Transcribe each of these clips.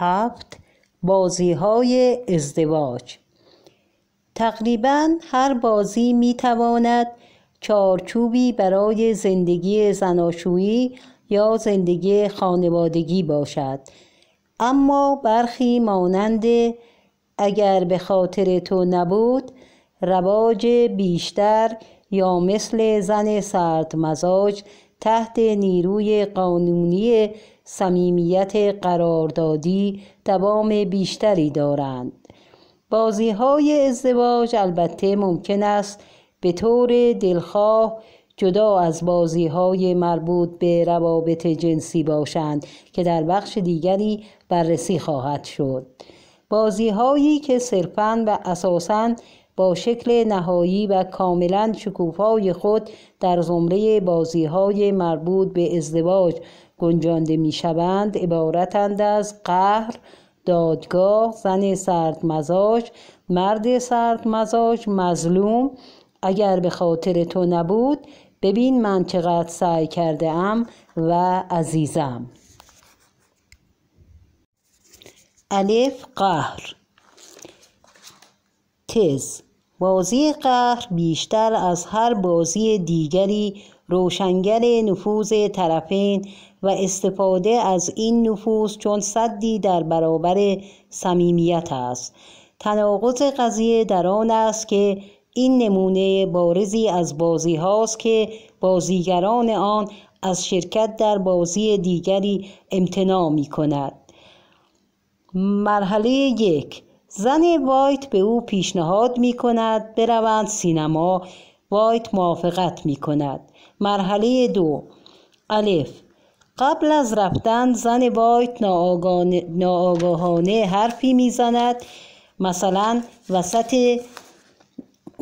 هفت بازی های ازدواج. تقریبا هر بازی می تواند چارچوبی برای زندگی زناشویی یا زندگی خانوادگی باشد. اما برخی مانند اگر به خاطر تو نبود رواج بیشتر یا مثل زن سرد مزاج تحت نیروی قانونی صمیمیت قراردادی دوام بیشتری دارند. بازی های ازدواج البته ممکن است به طور دلخواه جدا از بازی های مربوط به روابط جنسی باشند که در بخش دیگری بررسی خواهد شد. بازی هایی که صرفاً و اساساً با شکل نهایی و کاملا شکوفای خود در زمره بازی های مربوط به ازدواج گنجانده می شوند عبارتند از قهر، دادگاه، زن سرد مزاج، مرد سرد مزاج، مظلوم. اگر به خاطر تو نبود ببین من چقدر سعی کرده ام و عزیزم. الف قهر. تز. بازی قهر بیشتر از هر بازی دیگری روشنگر نفوذ طرفین و استفاده از این نفوذ چون صدی در برابر صمیمیت است. تناقض قضیه در آن است که این نمونه بارزی از بازی هاست که بازیگران آن از شرکت در بازی دیگری امتناع می کند مرحله یک. زن وایت به او پیشنهاد می کند بروند سینما. وایت موافقت می کند مرحله دو. الف. قبل از رفتن زن وایت ناآگاهانه حرفی می‌زند. مثلا وسط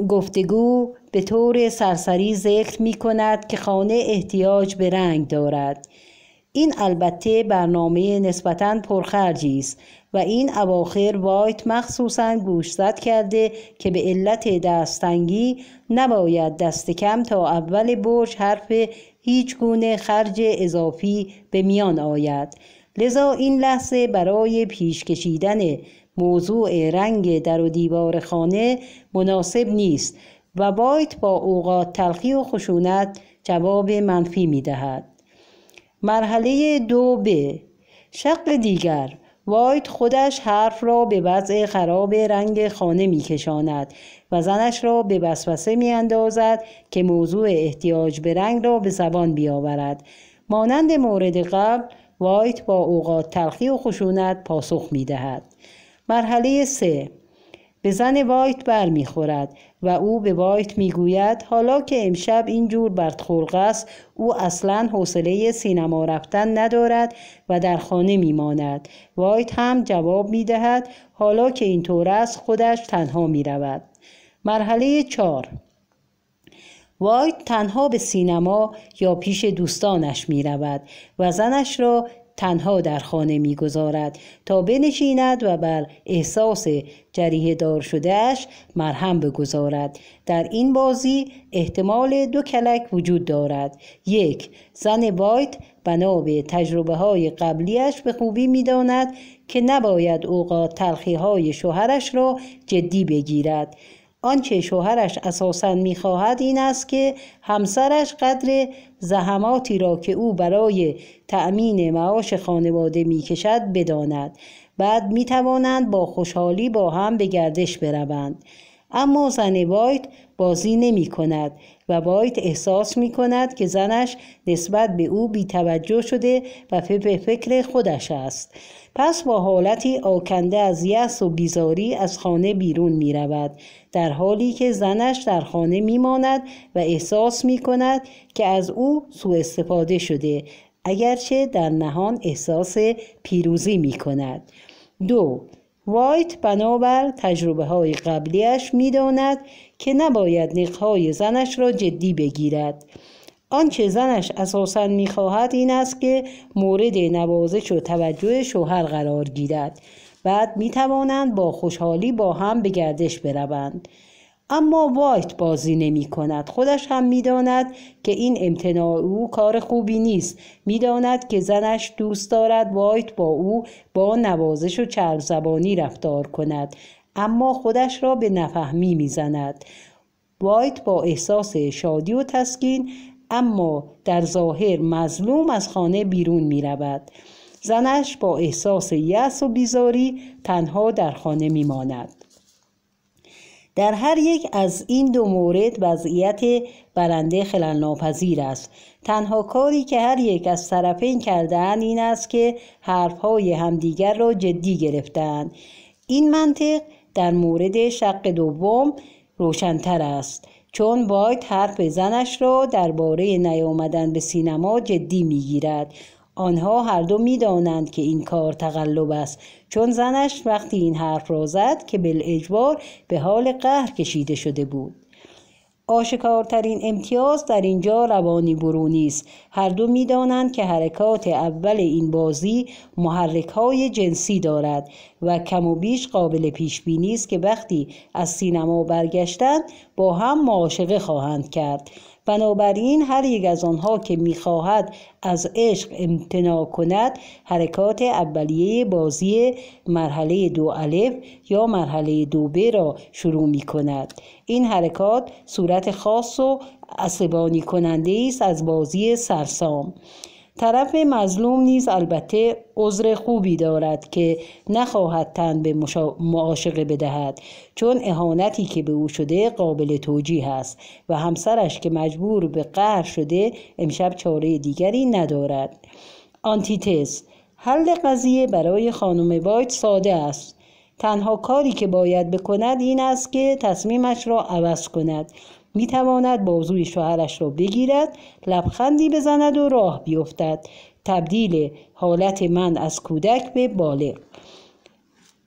گفتگو به طور سرسری ذکر می کند که خانه احتیاج به رنگ دارد. این البته برنامه نسبتا پرخرجی است و این اواخر وایت مخصوصا گوشزد کرده که به علت دستنگی نباید دست کم تا اول برج حرف هیچ گونه خرج اضافی به میان آید. لذا این لحظه برای پیش کشیدن موضوع رنگ در و دیوار خانه مناسب نیست و وایت با اوقات تلخی و خشونت جواب منفی می دهد. مرحله دو ب. شق دیگر. وایت خودش حرف را به وضع خراب رنگ خانه می کشاند. و زنش را به وسوسه می اندازد که موضوع احتیاج به رنگ را به زبان بیاورد. مانند مورد قبل وایت با اوقات تلخی و خشونت پاسخ می دهد مرحله سه. به زن وایت بر می‌خورد و او به وایت می‌گوید حالا که امشب اینجور بدخلق است او اصلا حوصله سینما رفتن ندارد و در خانه میماند. وایت هم جواب می‌دهد حالا که اینطور است خودش تنها می‌رود. مرحله چهار. وایت تنها به سینما یا پیش دوستانش می رود و زنش را تنها در خانه می‌گذارد تا بنشیند و بر احساس جریه دار شدهش مرهم بگذارد. در این بازی احتمال دو کلک وجود دارد. یک زن وایت بنا به تجربه های قبلیش به خوبی می‌داند که نباید اوقات تلخی های شوهرش را جدی بگیرد. آنچه شوهرش اساسا می‌خواهد این است که همسرش قدر زحماتی را که او برای تأمین معاش خانواده می‌کشد بداند. بعد می‌توانند با خوشحالی با هم به گردش بروند. اما زن وایت بازی نمی کند و وایت احساس می کند که زنش نسبت به او بیتوجه شده و به فکر خودش است. پس با حالتی آکنده از یأس و بیزاری از خانه بیرون می رود در حالی که زنش در خانه می ماند و احساس می کند که از او سوء استفاده شده اگرچه در نهان احساس پیروزی می کند دو وایت بنابر تجربه های قبلیش می داند که نباید نقهای زنش را جدی بگیرد. آنچه زنش اساسا می‌خواهد این است که مورد نوازش و توجه شوهر قرار گیرد. بعد می توانند با خوشحالی با هم به گردش بروند. اما وایت بازی نمی کند خودش هم می‌داند که این امتناع او کار خوبی نیست می‌داند که زنش دوست دارد وایت با او با نوازش و چرب زبانی رفتار کند اما خودش را به نفهمی می‌زند وایت با احساس شادی و تسکین اما در ظاهر مظلوم از خانه بیرون می رود. زنش با احساس یأس و بیزاری تنها در خانه می ماند. در هر یک از این دو مورد وضعیت برنده خلال ناپذیر است. تنها کاری که هر یک از طرفین کردهاند این است که حرفهای همدیگر را جدی گرفتند این منطق در مورد شق دوم روشنتر است چون وایت حرف زنش را درباره نیامدن به سینما جدی می‌گیرد. آنها هر دو می‌دانند که این کار تقلب است. چون زنش وقتی این حرف را زد که بالاجبار به حال قهر کشیده شده بود. آشکارترین امتیاز در اینجا روانی برونی است هر دو می‌دانند که حرکات اول این بازی محرک های جنسی دارد و کم و بیش قابل پیش بینی است که وقتی از سینما برگشتند با هم معاشقه خواهند کرد. بنابراین هر یک از آنها که می‌خواهد از عشق امتناع کند حرکات اولیه بازی مرحله دو الف یا مرحله دو ب را شروع می کند این حرکات صورت خاص و عصبانی کننده است از بازی سرسام. طرف مظلوم نیز البته عذر خوبی دارد که نخواهد تن به معاشقه بدهد چون اهانتی که به او شده قابل توجیه است و همسرش که مجبور به قهر شده امشب چاره دیگری ندارد. آنتیتز حل قضیه برای خانم وایت ساده است. تنها کاری که باید بکند این است که تصمیمش را عوض کند. می تواند بازوی شوهرش را بگیرد لبخندی بزند و راه بیفتد. تبدیل حالت من از کودک به بالغ.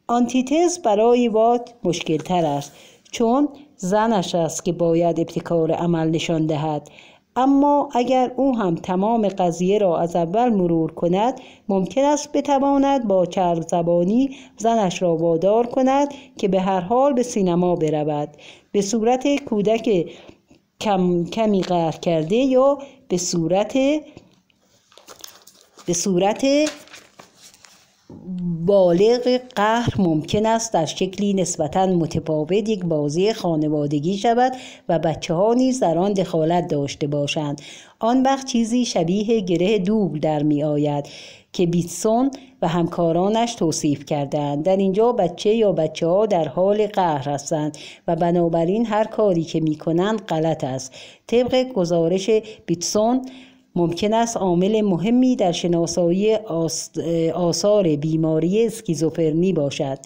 آنتیتز برای وات مشکل تر است چون زنش است که باید ابتکار عمل نشان دهد. اما اگر او هم تمام قضیه را از اول مرور کند ممکن است بتواند با چرب زبانی زنش را وادار کند که به هر حال به سینما برود. به صورت کودک کم، کمی قهر کرده یا به صورت به صورت بالغ قهر ممکن است در شکلی نسبتا متفاوت یک بازی خانوادگی شود و بچه ها نیز در آن دخالت داشته باشند. آن وقت چیزی شبیه گره دوبل در می آید که بیتسون و همکارانش توصیف کردند در اینجا بچه یا بچه ها در حال قهر هستند و بنابراین هر کاری که می کنند غلط است. طبق گزارش بیتسون ممکن است عامل مهمی در شناسایی آثار بیماری اسکیزوفرنی باشد.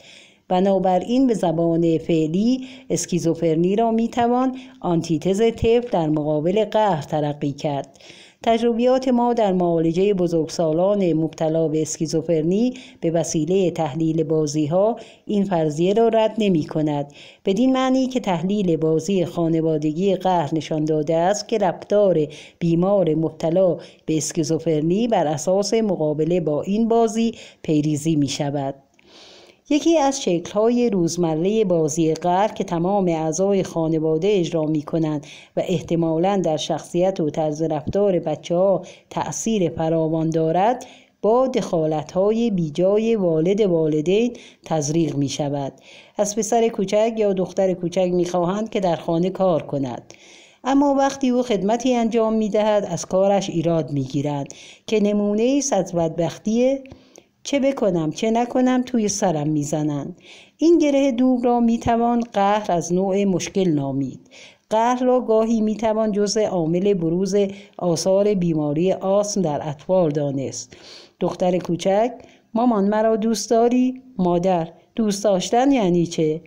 بنابراین به زبان فعلی اسکیزوفرنی را می‌توان آنتیتز طفل در مقابل قهر ترقی کرد. تجربیات ما در معالجه بزرگسالان مبتلا به اسکیزوفرنی به وسیله تحلیل بازی ها این فرضیه را رد نمی کند بدین معنی که تحلیل بازی خانوادگی قهر نشان داده است که رفتار بیمار مبتلا به اسکیزوفرنی بر اساس مقابله با این بازی پیریزی می شود یکی از شکل‌های روزمره بازی قهر که تمام اعضای خانواده اجرا می کنند و احتمالا در شخصیت و طرز رفتار بچه ها تأثیر فراوان دارد با دخالت های بیجای والد والدین تزریق می شود از پسر کوچک یا دختر کوچک می خواهند که در خانه کار کند اما وقتی او خدمتی انجام می دهد از کارش ایراد می گیرند که نمونه از بدبختی چه بکنم چه نکنم توی سرم می‌زنند این گره دوغ را می‌توان قهر از نوع مشکل نامید. قهر را گاهی می‌توان جزء عامل بروز آثار بیماری آسم در اطفال دانست. دختر کوچک مامان مرا دوست داری؟ مادر دوست داشتن یعنی چه؟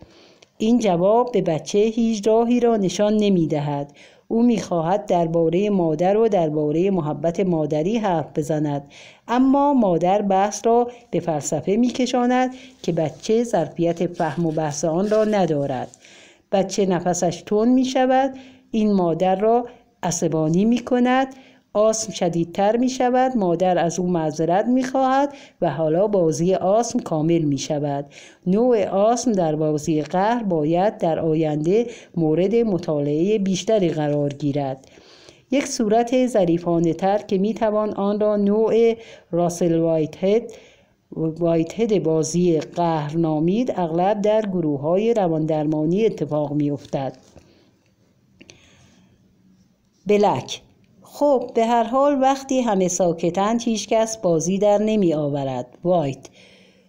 این جواب به بچه هیچ راهی را نشان نمی دهد. او می‌خواهد درباره مادر و درباره محبت مادری حرف بزند. اما مادر بحث را به فلسفه میکشاند که بچه ظرفیت فهم و بحث آن را ندارد. بچه نفسش تون می شود این مادر را عصبانی می کند آسم شدیدتر می شود مادر از او معذرت می خواهد و حالا بازی آسم کامل می شود نوع آسم در بازی قهر باید در آینده مورد مطالعه بیشتری قرار گیرد. یک صورت زریفانه تر که می توان آن را نوع راسل وایت هد بازی قهر نامید اغلب در گروه های رواندرمانی اتفاق می افتد. بلک خب به هر حال وقتی همه ساکتند هیچکس بازی در نمی آورد وایت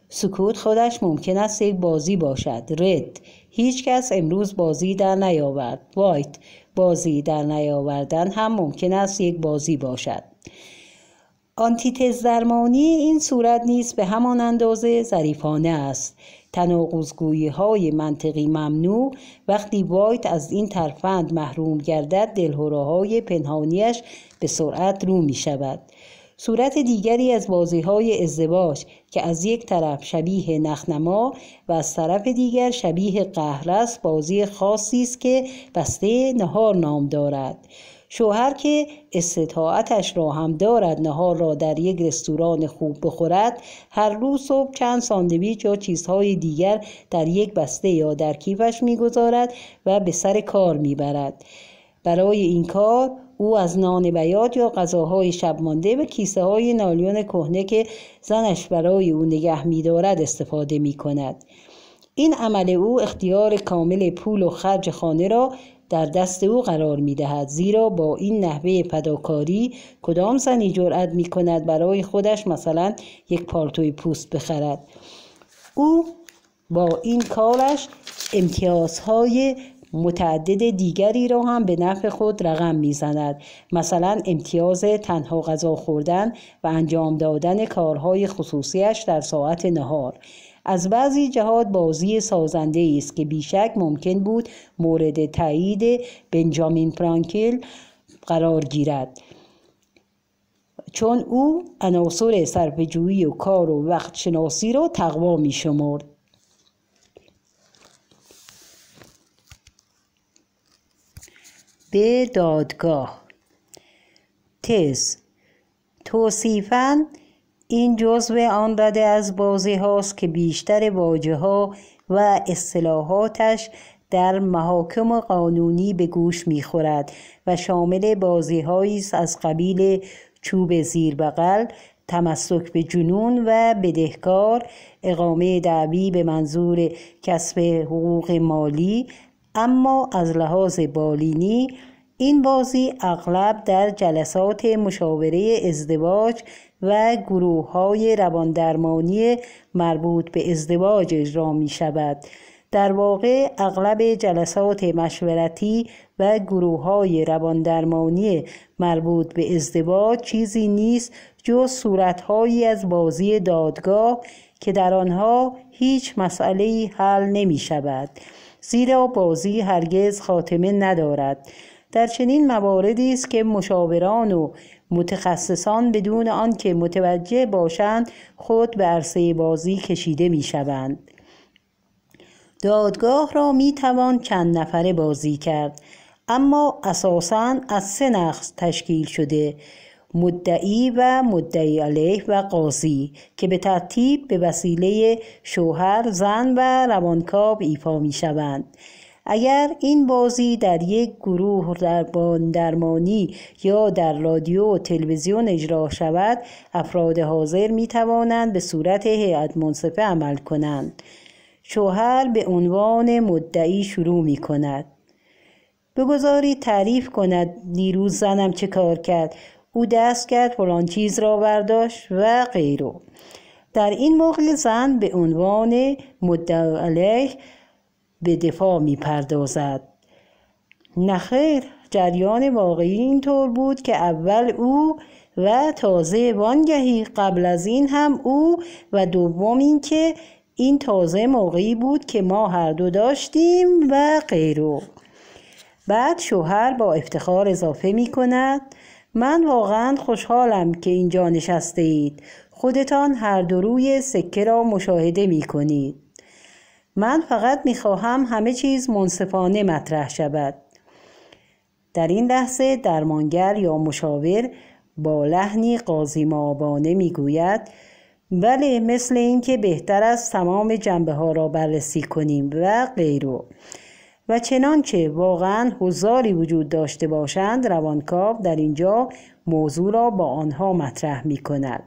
سکوت خودش ممکن است یک بازی باشد. رد هیچکس امروز بازی در نیاورد. وایت بازی در نیاوردن هم ممکن است یک بازی باشد. آنتیتز درمانی این صورت نیست به همان اندازه ظریفانه است. تناقضگویی های منطقی ممنوع وقتی وایت از این ترفند محروم گردد دلهوره های پنهانیش به سرعت رو می شود صورت دیگری از بازی های ازدواج که از یک طرف شبیه نخنما و از طرف دیگر شبیه قهر است بازی خاصی است که بسته نهار نام دارد. شوهر که استطاعتش را هم دارد نهار را در یک رستوران خوب بخورد هر روز صبح چند ساندویچ یا چیزهای دیگر در یک بسته یا در کیفش می‌گذارد و به سر کار می‌برد. برای این کار او از نان بیاد یا غذاهای شب مانده و کیسه های نالیون کهنه که زنش برای او نگه میدارد استفاده می کند. این عمل او اختیار کامل پول و خرج خانه را در دست او قرار می دهد زیرا با این نحوه پداکاری کدام زنی جرأت می کند برای خودش مثلا یک پالتوی پوست بخرد او با این کارش امتیازهای متعدد دیگری را هم به نفع خود رقم می‌زند. مثلا امتیاز تنها غذا خوردن و انجام دادن کارهای خصوصیش در ساعت نهار. از بعضی جهات بازی سازنده است که بیشک ممکن بود مورد تایید بنجامین فرانکل قرار گیرد. چون او عناصر صرفه‌جویی و کار و وقت شناسی را تقوا می شمرد. به دادگاه. تز. توصیفاً این جزو آن رده از بازی هاست که بیشتر واجه ها و اصطلاحاتش در محاکم قانونی به گوش می‌خورد و شامل بازی است از قبیل چوب زیر بغل تمسک به جنون و بدهکار اقامه دعوی به منظور کسب حقوق مالی اما از لحاظ بالینی این بازی اغلب در جلسات مشاوره ازدواج و گروه های رواندرمانی مربوط به ازدواج اجرا می شود. در واقع اغلب جلسات مشورتی و گروه های رواندرمانی مربوط به ازدواج چیزی نیست جز صورتهایی از بازی دادگاه که در آنها هیچ مسئله حل نمی شود زیرا بازی هرگز خاتمه ندارد در چنین مواردی است که مشاوران و متخصصان بدون آنکه متوجه باشند خود به عرصه بازی کشیده می شوند. دادگاه را می توان چند نفره بازی کرد اما اساساً از سه نقص تشکیل شده مدعی و مدعی علیه و قاضی که به ترتیب به وسیله شوهر زن و روانکاو ایفا می شوند اگر این بازی در یک گروه در درمانی یا در رادیو و تلویزیون اجرا شود افراد حاضر می توانند به صورت هیئت منصفه عمل کنند. شوهر به عنوان مدعی شروع می کند بگذارید تعریف کند نیروز زنم چه کار کرد؟ او دست کرد فلان چیز را برداشت و غیره. در این موقع زن به عنوان علیه به دفاع می پردازد نخیر جریان واقعی اینطور بود که اول او و تازه وانگهی قبل از این هم او و دوم اینکه این تازه موقعی بود که ما هر دو داشتیم و غیره. بعد شوهر با افتخار اضافه می کند من واقعا خوشحالم که اینجا نشسته اید. خودتان هر دو روی سکه را مشاهده می کنید. من فقط می‌خواهم همه چیز منصفانه مطرح شود. در این لحظه درمانگر یا مشاور با لحنی قاضی معابانه می‌گوید بله مثل اینکه بهتر است تمام جنبه ها را بررسی کنیم و غیره. و چنانچه واقعا حضاری وجود داشته باشند روانکاو در اینجا موضوع را با آنها مطرح می کند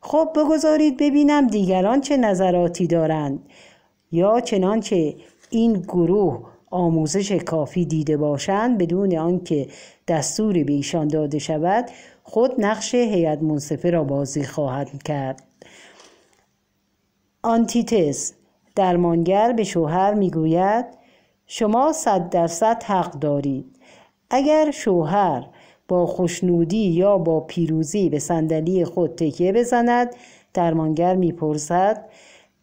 خب بگذارید ببینم دیگران چه نظراتی دارند یا چنانچه این گروه آموزش کافی دیده باشند بدون آنکه دستوری به ایشان داده شود خود نقش هیئت منصفه را بازی خواهد کرد. آنتیتز درمانگر به شوهر می‌گوید شما صد درصد حق دارید. اگر شوهر با خوشنودی یا با پیروزی به صندلی خود تکیه بزند درمانگر می‌پرسد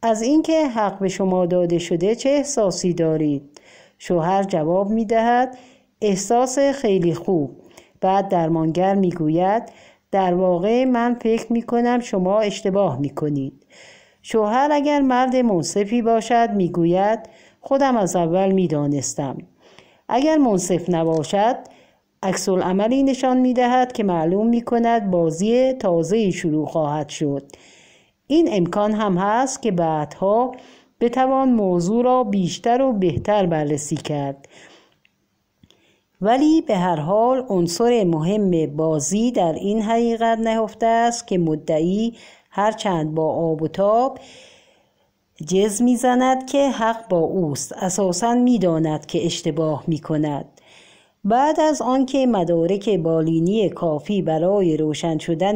از اینکه حق به شما داده شده چه احساسی دارید؟ شوهر جواب می‌دهد احساس خیلی خوب. بعد درمانگر می‌گوید در واقع من فکر می کنم شما اشتباه می کنید. شوهر اگر مرد منصفی باشد می‌گوید خودم از اول می دانستم. اگر منصف نباشد عکس عملی نشان می دهد که معلوم می کند بازی تازه شروع خواهد شد. این امکان هم هست که بعدها بتوان موضوع را بیشتر و بهتر بررسی کرد ولی به هر حال عنصر مهم بازی در این حقیقت نهفته است که مدعی هرچند با آب و تاب جز می‌زند که حق با اوست. اساسا می‌داند که اشتباه می کند بعد از آنکه مدارک بالینی کافی برای روشن شدن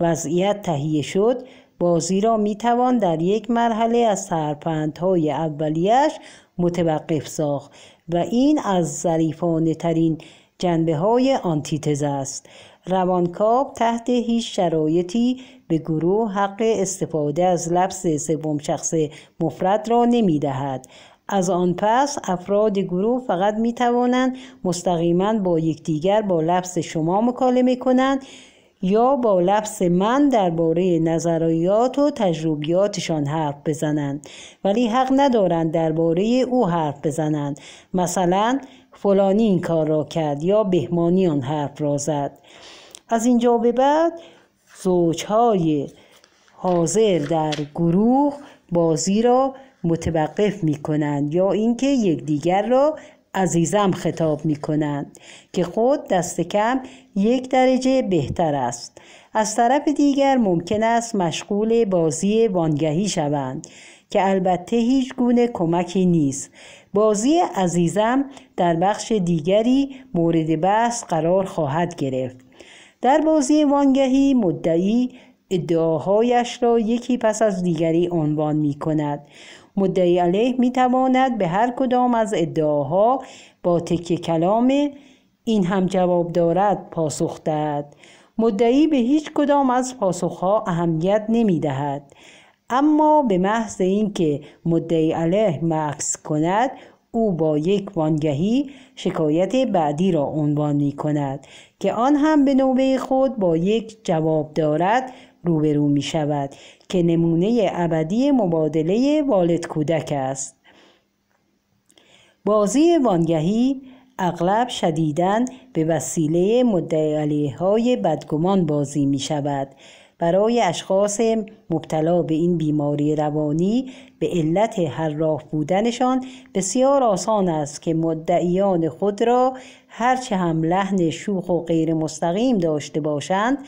وضعیت تهیه شد بازی را می توان در یک مرحله از سرپندهای اولیش متوقف ساخت و این از ظریفانه ترین جنبه های آنتیتز است. روانکاو تحت هیچ شرایطی به گروه حق استفاده از لفظ سوم شخص مفرد را نمی دهد. از آن پس افراد گروه فقط می توانند مستقیما با یکدیگر با لفظ شما مکالمه کنند یا با لفظ من درباره نظریات و تجربیاتشان حرف بزنند ولی حق ندارند درباره او حرف بزنند مثلا فلانی این کار را کرد یا بهمانی آن حرف را زد از اینجا به بعد زوجهای حاضر در گروه بازی را متوقف می کنند یا اینکه یکدیگر را عزیزم خطاب می کنند که خود دست کم یک درجه بهتر است. از طرف دیگر ممکن است مشغول بازی وانگهی شوند که البته هیچ گونه کمکی نیست. بازی عزیزم در بخش دیگری مورد بحث قرار خواهد گرفت. در بازی وانگهی مدعی ادعاهایش را یکی پس از دیگری عنوان می کند مدعی علیه می تواند به هر کدام از ادعاها با تکیه کلام این هم جواب دارد پاسخ دهد. مدعی به هیچ کدام از پاسخها اهمیت نمی دهد اما به محض اینکه مدعی علیه مکس کند او با یک وانگهی شکایت بعدی را عنوان می کند که آن هم به نوبه خود با یک جواب دارد روبرو می شود که نمونه ابدی مبادله والد کودک است. بازی وانگهی اغلب شدیداً به وسیله مدعی های بدگمان بازی می شود. برای اشخاص مبتلا به این بیماری روانی به علت راه بودنشان بسیار آسان است که مدعیان خود را هرچه هم لحن شوخ و غیر مستقیم داشته باشند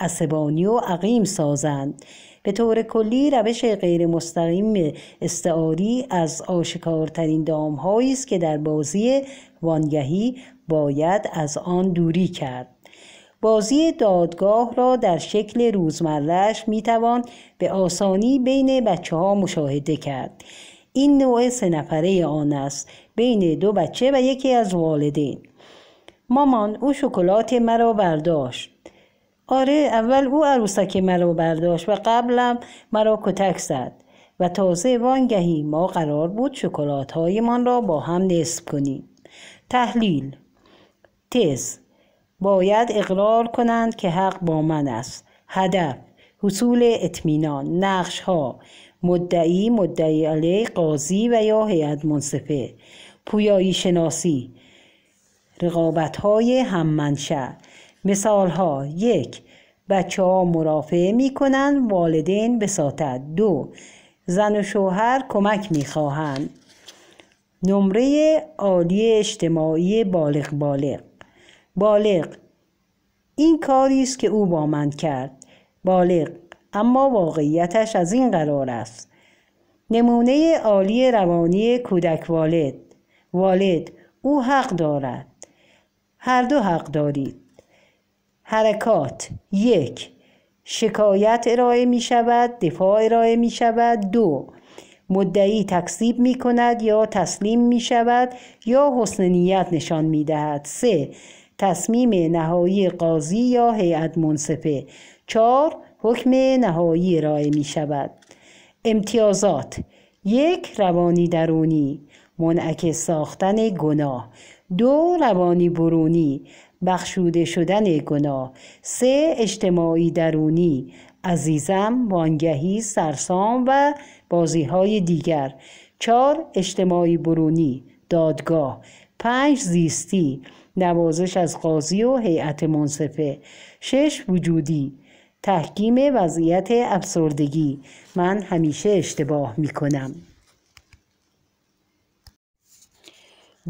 عصبانی و عقیم سازند. به طور کلی روش غیر مستقیم استعاری از آشکارترین دامهایی است که در بازی وانگهی باید از آن دوری کرد. بازی دادگاه را در شکل روزمرهش می‌توان به آسانی بین بچه ها مشاهده کرد. این نوع سه نفره آن است. بین دو بچه و یکی از والدین. مامان او شکلات مرا برداشت. آره اول او عروسک مرا برداشت و قبلم مرا کتک زد و تازه وانگهی ما قرار بود شکلات هایمان را با هم نصف کنیم. تحلیل تز باید اقرار کنند که حق با من است. هدف حصول اطمینان. نقش ها مدعی مدعی علیه قاضی و یا هیئت منصفه. پویایی شناسی رقابت های هممنشأ مثال ها یک بچه ها مرافعه می کنند والدین بساتد دو. زن و شوهر کمک می خواهند نمره عالی اجتماعی بالغ بالغ. بالغ این کاری است که او با من کرد. بالغ اما واقعیتش از این قرار است. نمونه عالی روانی کودک والد. والد او حق دارد. هر دو حق دارید. حرکات یک شکایت ارائه می شود دفاع ارائه می شود. دو مدعی تکذیب می کند یا تسلیم می شود یا حسن نیت نشان می دهد. سه تصمیم نهایی قاضی یا هیئت منصفه. چهار حکم نهایی ارائه می شود. امتیازات یک روانی درونی منعکس ساختن گناه. دو روانی برونی بخشوده شدن گناه. سه اجتماعی درونی. عزیزم وانگهی سرسام و بازی های دیگر. چهار اجتماعی برونی دادگاه. پنج زیستی نوازش از قاضی و هیئت منصفه. شش وجودی تحکیم وضعیت افسردگی. من همیشه اشتباه می کنم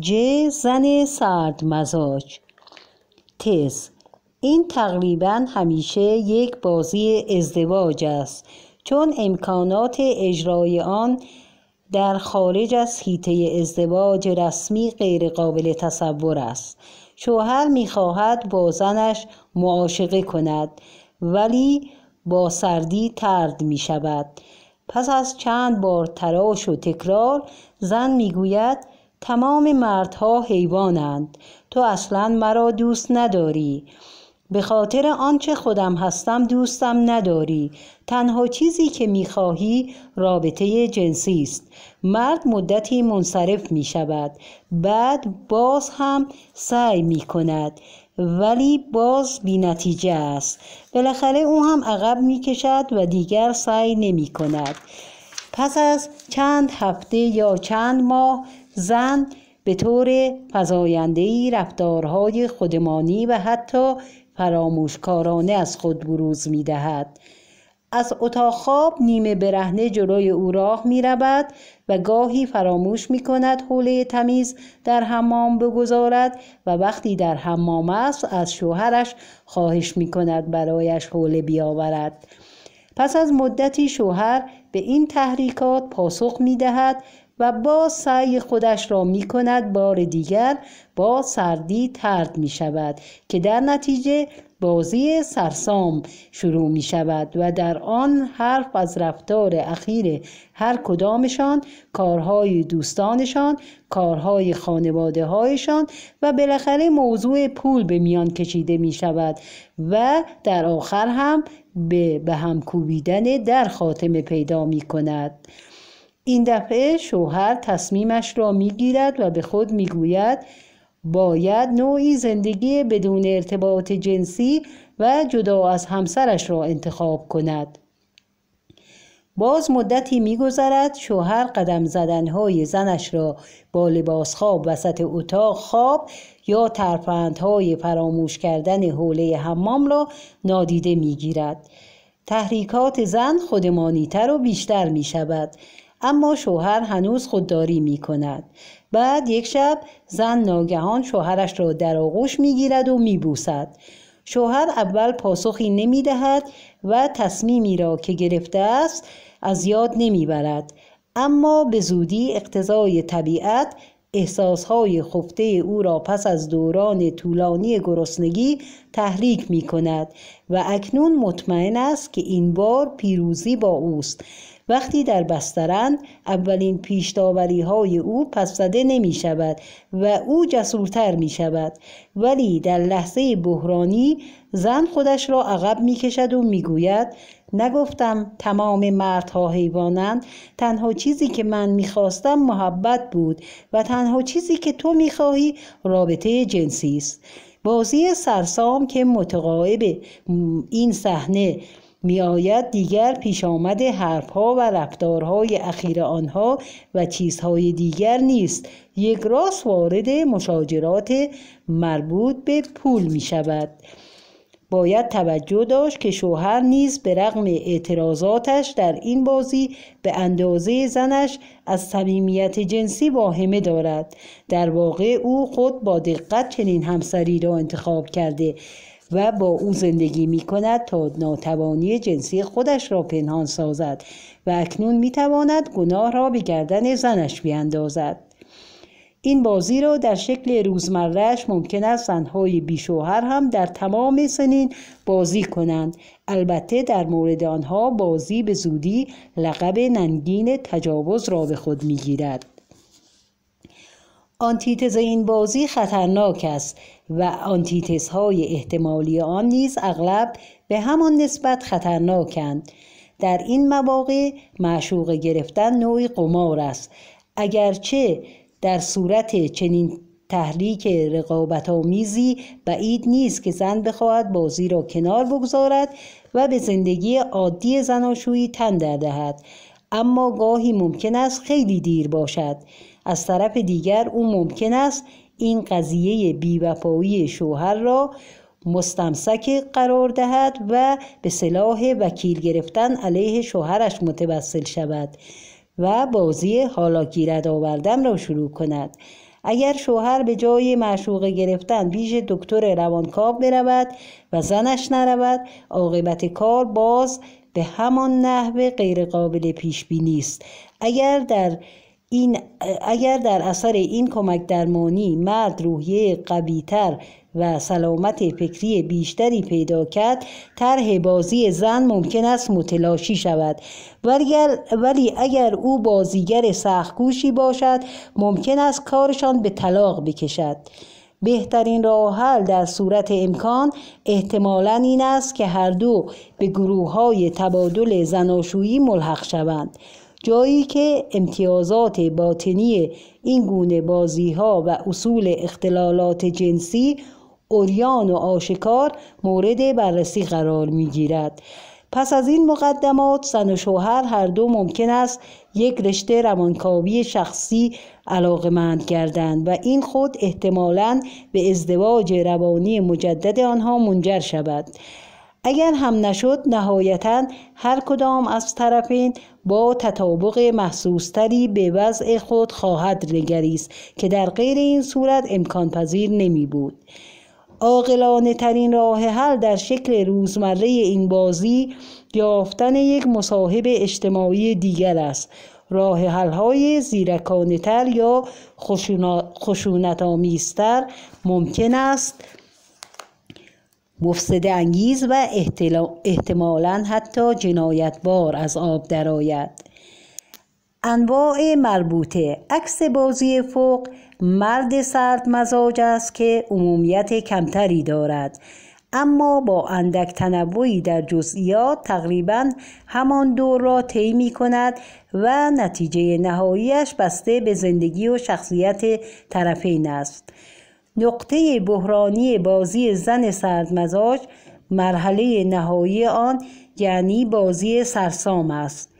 ج زن سرد مزاج تز این تقریبا همیشه یک بازی ازدواج است چون امکانات اجرای آن در خارج از حیطه ازدواج رسمی غیرقابل تصور است. شوهر می‌خواهد با زنش معاشقه کند ولی با سردی ترد می شود پس از چند بار تراش و تکرار زن می‌گوید تمام مردها حیوانند. تو اصلا مرا دوست نداری. به خاطر آنچه خودم هستم دوستم نداری. تنها چیزی که می‌خواهی رابطه جنسی است. مرد مدتی منصرف می شود بعد باز هم سعی می کند ولی باز بی نتیجه است. بالاخره او هم عقب می کشد و دیگر سعی نمی کند پس از چند هفته یا چند ماه زن به طور فضایندهی رفتارهای خودمانی و حتی فراموشکارانه از خود بروز می دهد. از اتاق خواب نیمه برهنه جلوی او راه می رود و گاهی فراموش می کند حوله تمیز در حمام بگذارد و وقتی در حمام است از شوهرش خواهش می کند برایش حوله بیاورد. پس از مدتی شوهر به این تحریکات پاسخ می دهد و با سعی خودش را می کند بار دیگر با سردی ترد می شود که در نتیجه بازی سرسام شروع می شود و در آن حرف از رفتار اخیر هر کدامشان کارهای دوستانشان کارهای خانواده هایشان و بالاخره موضوع پول به میان کشیده می شود و در آخر هم به, به هم کوبیدن در خاتمه پیدا می کند این دفعه شوهر تصمیمش را می‌گیرد و به خود می‌گوید باید نوعی زندگی بدون ارتباط جنسی و جدا از همسرش را انتخاب کند. باز مدتی میگذرد شوهر قدم زدنهای زنش را با لباس خواب وسط اتاق خواب یا ترفندهای فراموش کردن حوله حمام را نادیده می‌گیرد. تحریکات زن خودمانیتر و بیشتر می شود اما شوهر هنوز خودداری می کند بعد یک شب زن ناگهان شوهرش را در آغوش می گیرد و می بوسد شوهر اول پاسخی نمی دهد و تصمیمی را که گرفته است از یاد نمی برد اما به زودی اقتضای طبیعت احساسهای خفته او را پس از دوران طولانی گرسنگی تحریک می کند و اکنون مطمئن است که این بار پیروزی با اوست. وقتی در بسترند اولین پیشتاوری های او پس زده نمی شود و او جسورتر می شود ولی در لحظه بحرانی زن خودش را عقب می کشد و می گوید نگفتم تمام مردها حیوانند. تنها چیزی که من می‌خواستم محبت بود و تنها چیزی که تو می‌خواهی رابطه جنسی است. بازی سرسام که متقاعب این صحنه می آید دیگر پیش آمد حرفها و رفتارهای اخیر آنها و چیزهای دیگر نیست. یک راست وارد مشاجرات مربوط به پول می شود باید توجه داشت که شوهر نیز به رغم اعتراضاتش در این بازی به اندازه زنش از صمیمیت جنسی واهمه دارد. در واقع او خود با دقت چنین همسری را انتخاب کرده و با او زندگی می کند تا ناتوانی جنسی خودش را پنهان سازد و اکنون می تواند گناه را به گردن زنش بیاندازد این بازی را در شکل روزمرهش ممکن است زنهای بیشوهر هم در تمام سنین بازی کنند. البته در مورد آنها بازی به زودی لقب ننگین تجاوز را به خود می‌گیرد. آنتیتز این بازی خطرناک است و آنتیتز های احتمالی آن نیز اغلب به همان نسبت خطرناکند. در این مواقع معشوق گرفتن نوعی قمار است. اگرچه در صورت چنین تحریک رقابت آمیزی بعید نیست که زن بخواهد بازی را کنار بگذارد و به زندگی عادی زناشویی تن در دهد. اما گاهی ممکن است خیلی دیر باشد. از طرف دیگر او ممکن است این قضیه بیوفایی شوهر را مستمسک قرار دهد و به صلاح وکیل گرفتن علیه شوهرش متوسل شود. و بازی حالا گیرد آوردن را شروع کند. اگر شوهر به جای معشوقه گرفتن پیش دکتر روانکاو برود و زنش نرود عاقبت کار باز به همان نحو غیرقابل پیش بینی است اگر در این اگر در اثر این کمک درمانی مرد روحیه قویتر و سلامت فکری بیشتری پیدا کرد طرح بازی زن ممکن است متلاشی شود. ولی اگر او بازیگر سختگوشی باشد ممکن است کارشان به طلاق بکشد. بهترین راه حل در صورت امکان احتمالا این است که هر دو به گروه های تبادل زناشویی ملحق شوند. جایی که امتیازات باطنی این گونه بازی ها و اصول اختلالات جنسی اوریان و آشکار مورد بررسی قرار می گیرد. پس از این مقدمات زن و شوهر هر دو ممکن است یک رشته روانکاوی شخصی علاقمند گردند و این خود احتمالاً به ازدواج روانی مجدد آنها منجر شود اگر هم نشد نهایتا هر کدام از طرفین با تطابق محسوستری به وضع خود خواهد نگریست که در غیر این صورت امکان پذیر نمی بود. عاقلانه ترین راه حل در شکل روزمره این بازی یافتن یک مصاحب اجتماعی دیگر است. راه حل های زیرکانه تر یا خشونت آمیزتر ممکن است مفسد انگیز و احتمالا حتی جنایتبار از آب درآید. انواع مربوطه عکس بازی فوق مرد سرد مزاج است که عمومیت کمتری دارد. اما با اندک تنوعی در جزئیات تقریبا همان دور را طی می کند و نتیجه نهاییش بسته به زندگی و شخصیت طرفین است. نقطه بحرانی بازی زن سردمزاج مرحله نهایی آن یعنی بازی سرسام است.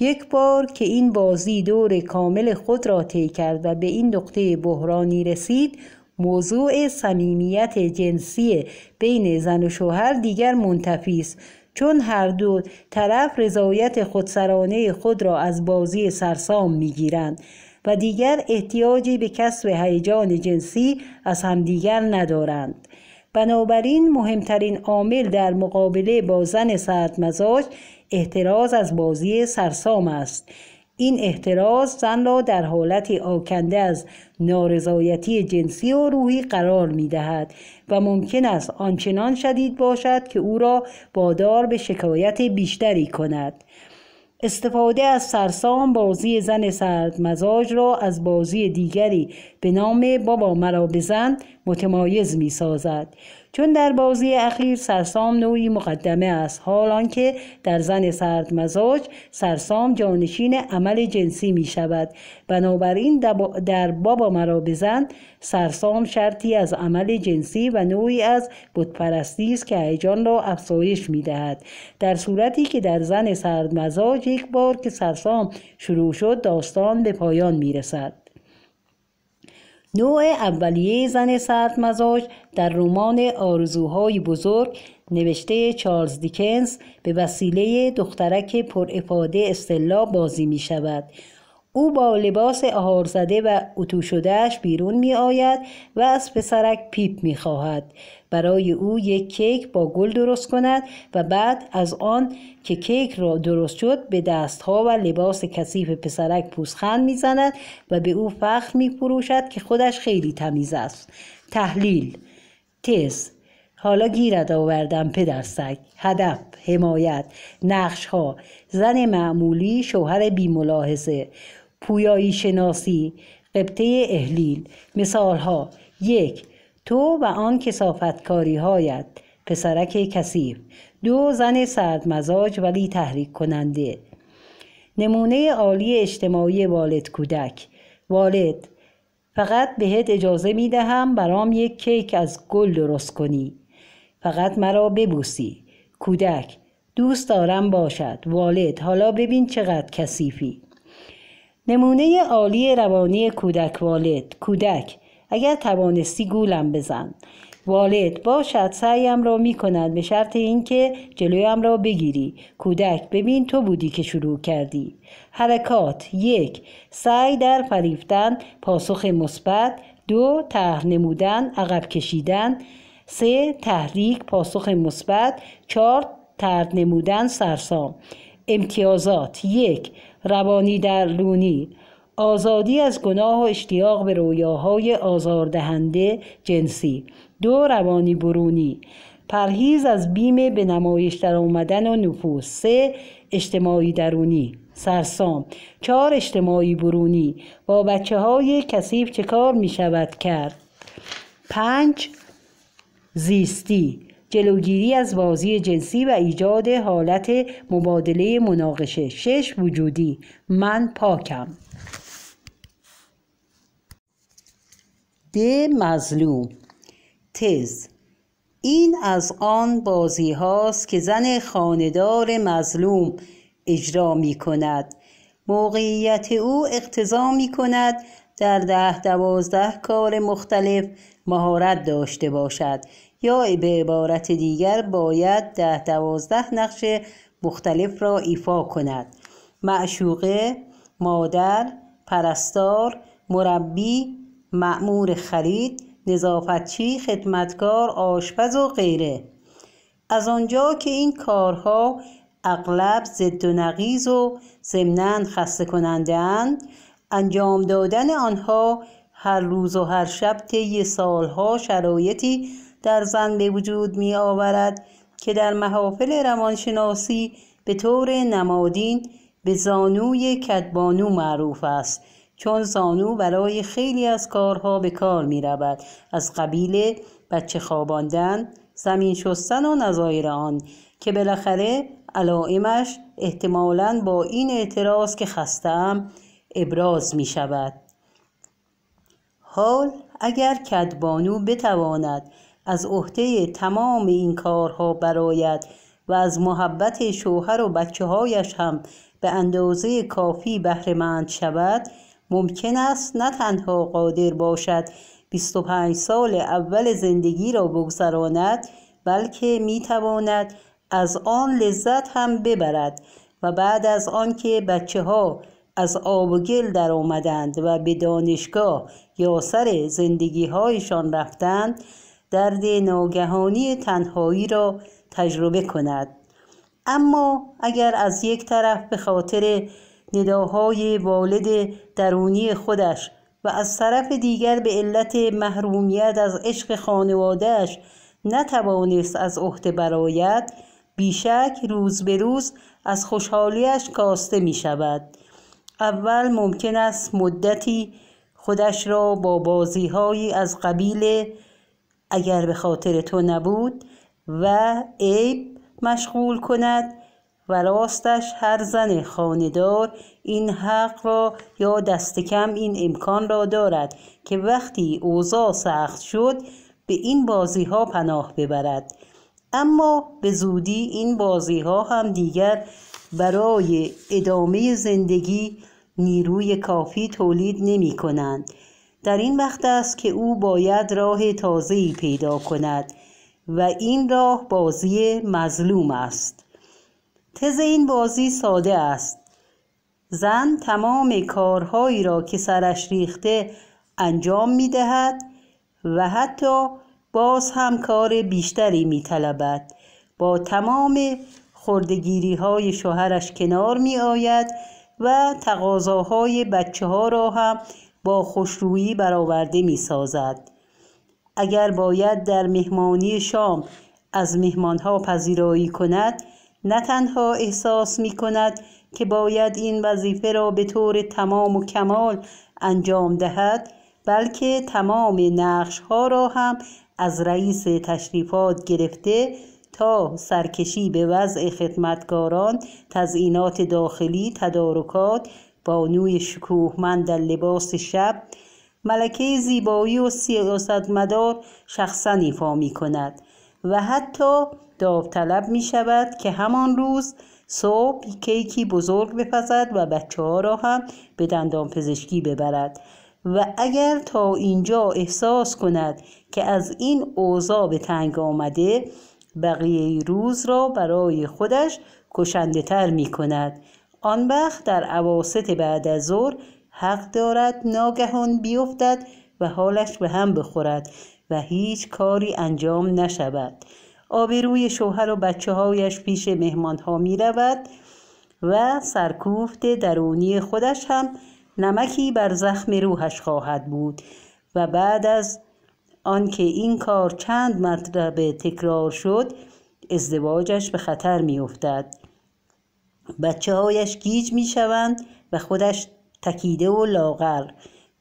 یک بار که این بازی دور کامل خود را طی کرد و به این نقطه بحرانی رسید موضوع صمیمیت جنسی بین زن و شوهر دیگر منتفی است. چون هر دو طرف رضایت خودسرانه خود را از بازی سرسام می‌گیرند و دیگر احتیاجی به کسب هیجان جنسی از همدیگر ندارند. بنابراین مهمترین عامل در مقابله با زن سردمزاج احتراز از بازی سرسام است. این احتراز زن را در حالت آکنده از نارضایتی جنسی و روحی قرار می دهد و ممکن است آنچنان شدید باشد که او را بادار به شکایت بیشتری کند. استفاده از سرسام بازی زن سرد مزاج را از بازی دیگری به نام بابا مرا بزن متمایز می سازد چون در بازی اخیر سرسام نوعی مقدمه است حال آنکه در زن سرد مزاج سرسام جانشین عمل جنسی می شود بنابراین در بابا مرا بزن سرسام شرطی از عمل جنسی و نوعی از بتپرستی است که هیجان را افزایش می دهد در صورتی که در زن سرد مزاج یک بار که سرسام شروع شد داستان به پایان می رسد نوع اولیه زن سرد مزاج در رمان آرزوهای بزرگ نوشته چارلز دیکنز به وسیله دخترک پر افاده استلا بازی می شود او با لباس آهار زده و اتو شدهش بیرون می آید و از پسرک پیپ می خواهد. برای او یک کیک با گل درست کند و بعد از آن که کیک را درست شد به دستها و لباس کثیف پسرک پوزخند می‌زند و به او فخر می پروشد که خودش خیلی تمیز است. تحلیل تز حالا گیرد آوردم پدر سگ هدف حمایت نقش ها زن معمولی شوهر بیملاحظه پویایی شناسی قبطه اهلیل مثال ها یک تو و آن کسافتکاری هایت پسرک کثیف. دو زن سردمزاج ولی تحریک کننده. نمونه عالی اجتماعی والد کودک والد فقط بهت اجازه می دهم برام یک کیک از گل درست کنی. فقط مرا ببوسی. کودک دوست دارم باشد. والد حالا ببین چقدر کثیفی. نمونه عالی روانی کودک والد. کودک اگر توانستی گولم بزن. والد باشد سعیم را می کند به شرط اینکه جلویم را بگیری. کودک ببین تو بودی که شروع کردی. حرکات یک سعی در فریفتن پاسخ مثبت. دو طرح نمودن عقب کشیدن. سه تحریک پاسخ مثبت. چهار طرد نمودن سرسام. امتیازات یک روانی درونی آزادی از گناه و اشتیاق به رویاهای آزاردهنده جنسی. دو روانی برونی. پرهیز از بیم به نمایش در آمدن و نفوس سه اجتماعی درونی. سرسام. چهار اجتماعی برونی. با بچه های کثیف چه کار می شود کرد؟ پنج زیستی. جلوگیری از بازی جنسی و ایجاد حالت مبادله مناقشه. شش وجودی. من پاکم. د مظلوم. تز. این از آن بازی هاست که زن خاندار مظلوم اجرا می کند. موقعیت او اقتضا می کند. در ده دوازده کار مختلف مهارت داشته باشد. یا به عبارت دیگر باید ده دوازده نقش مختلف را ایفا کند. معشوقه مادر پرستار مربی معمور خرید نظافتچی خدمتکار آشپز و غیره. از آنجا که این کارها اغلب ضد و نقیز و ضمنا خسته کننده اند انجام دادن آنها هر روز و هر شب طی سالها شرایطی در زن به وجود می آورد که در محافل روانشناسی به طور نمادین به زانوی کدبانو معروف است چون زانو برای خیلی از کارها به کار می رود از قبیل بچه خواباندن زمین شستن و نظایر آن که بالاخره علائمش احتمالا با این اعتراض که خستم ابراز می شود حال اگر کدبانو بتواند از عهده تمام این کارها براید و از محبت شوهر و بچه هایش هم به اندازه کافی بهرهمند شود ممکن است نه تنها قادر باشد 25 سال اول زندگی را بگذراند بلکه می‌تواند از آن لذت هم ببرد و بعد از آنکه بچه ها از آب و گل در آمدند و به دانشگاه یا سر زندگی هایشان رفتند درد ناگهانی تنهایی را تجربه کند. اما اگر از یک طرف به خاطر نداهای والد درونی خودش و از طرف دیگر به علت محرومیت از عشق خانوادهش نتوانست از عهده برایت بیشک روز به روز از خوشحالیش کاسته می شود اول ممکن است مدتی خودش را با بازیهایی از قبیل اگر به خاطر تو نبود و عیب مشغول کند و راستش هر زن خاندار این حق را یا دست کم این امکان را دارد که وقتی اوضاع سخت شد به این بازی ها پناه ببرد. اما به زودی این بازی ها هم دیگر برای ادامه زندگی نیروی کافی تولید نمی کنند در این وقت است که او باید راه تازه‌ای پیدا کند و این راه بازی مظلوم است تز این بازی ساده است زن تمام کارهایی را که سرش ریخته انجام می دهد و حتی باز هم کار بیشتری می طلبد. با تمام خردگیری های شوهرش کنار می آید و تقاضاهای بچه ها را هم با خوشرویی برآورده می سازد. اگر باید در مهمانی شام از مهمانها پذیرایی کند نه تنها احساس می کند که باید این وظیفه را به طور تمام و کمال انجام دهد بلکه تمام نقش ها را هم از رئیس تشریفات گرفته تا سرکشی به وضع خدمتکاران تزئینات داخلی تدارکات بانوی شکوهمند در لباس شب ملکه زیبایی و سیاستمدار شخصا ایفا می کند و حتی داوطلب می شود که همان روز صبح کیکی بزرگ بپزد و بچه ها را هم به دندان پزشکی ببرد و اگر تا اینجا احساس کند که از این اوضاع به تنگ آمده بقیه روز را برای خودش کشنده تر می کند آن وقت در عواست بعد از ظهر حق دارد ناگهان بیفتد و حالش به هم بخورد و هیچ کاری انجام نشود آبروی شوهر و بچه هایش پیش مهمان ها می رود و سرکوفت درونی خودش هم نمکی بر زخم روحش خواهد بود و بعد از آنکه این کار چند مرتبه تکرار شد ازدواجش به خطر می افتد. بچه هایش گیج می شوند و خودش تکیده و لاغر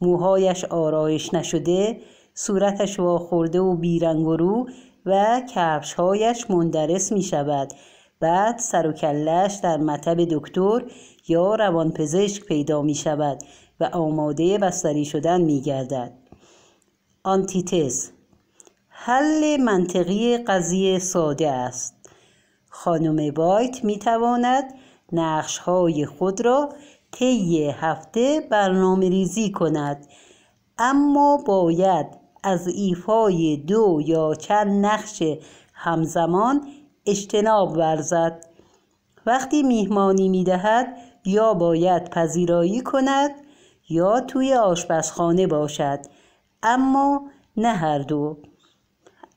موهایش آرایش نشده صورتش واخورده و بیرنگ و رو و کفشهایش مندرس می شود بعد سر و کلش در مطب دکتر یا روانپزشک پیدا می شود و آماده بستری شدن می گردد. آنتیتز حل منطقی قضیه ساده است. خانم بایت می تواند نقش های خود را طی هفته برنامه ریزی کند. اما باید از ایفای دو یا چند نقش همزمان اجتناب ورزد. وقتی میهمانی می‌دهد یا باید پذیرایی کند یا توی آشپزخانه باشد اما نه هر دو.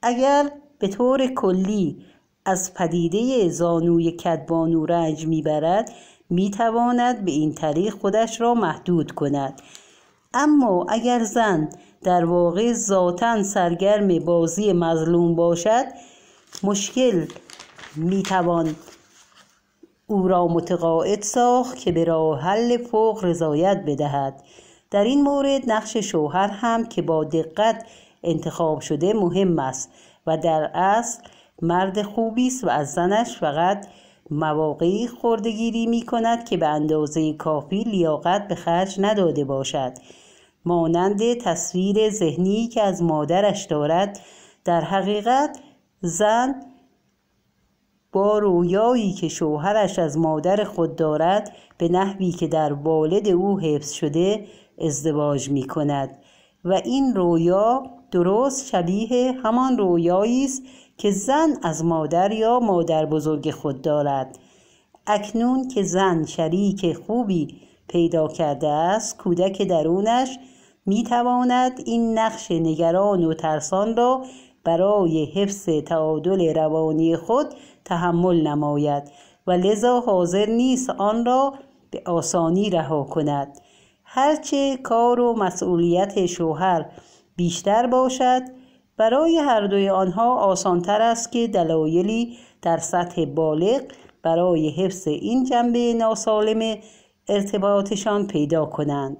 اگر به طور کلی از پدیده زانوی کدبانو رنج می‌برد می‌تواند به این طریق خودش را محدود کند. اما اگر زن در واقع ذاتا سرگرم بازی مظلوم باشد مشکل می‌توان او را متقاعد ساخت که به راه حل فوق رضایت بدهد. در این مورد نقش شوهر هم که با دقت انتخاب شده مهم است و در اصل مرد خوبی است و از زنش فقط مواقعی خوردگیری می کند که به اندازه کافی لیاقت به خرج نداده باشد. مانند تصویر ذهنی که از مادرش دارد در حقیقت زن با رویایی که شوهرش از مادر خود دارد به نحوی که در والد او حفظ شده ازدواج می کند و این رویا درست شبیه همان رویایی است که زن از مادر یا مادر بزرگ خود دارد. اکنون که زن شریک خوبی پیدا کرده است کودک درونش می تواند این نقش نگران و ترسان را برای حفظ تعادل روانی خود تحمل نماید و لذا حاضر نیست آن را به آسانی رها کند. هرچه کار و مسئولیت شوهر بیشتر باشد برای هر دوی آنها آسانتر است که دلایلی در سطح بالغ برای حفظ این جنبه ناسالم ارتباطشان پیدا کنند.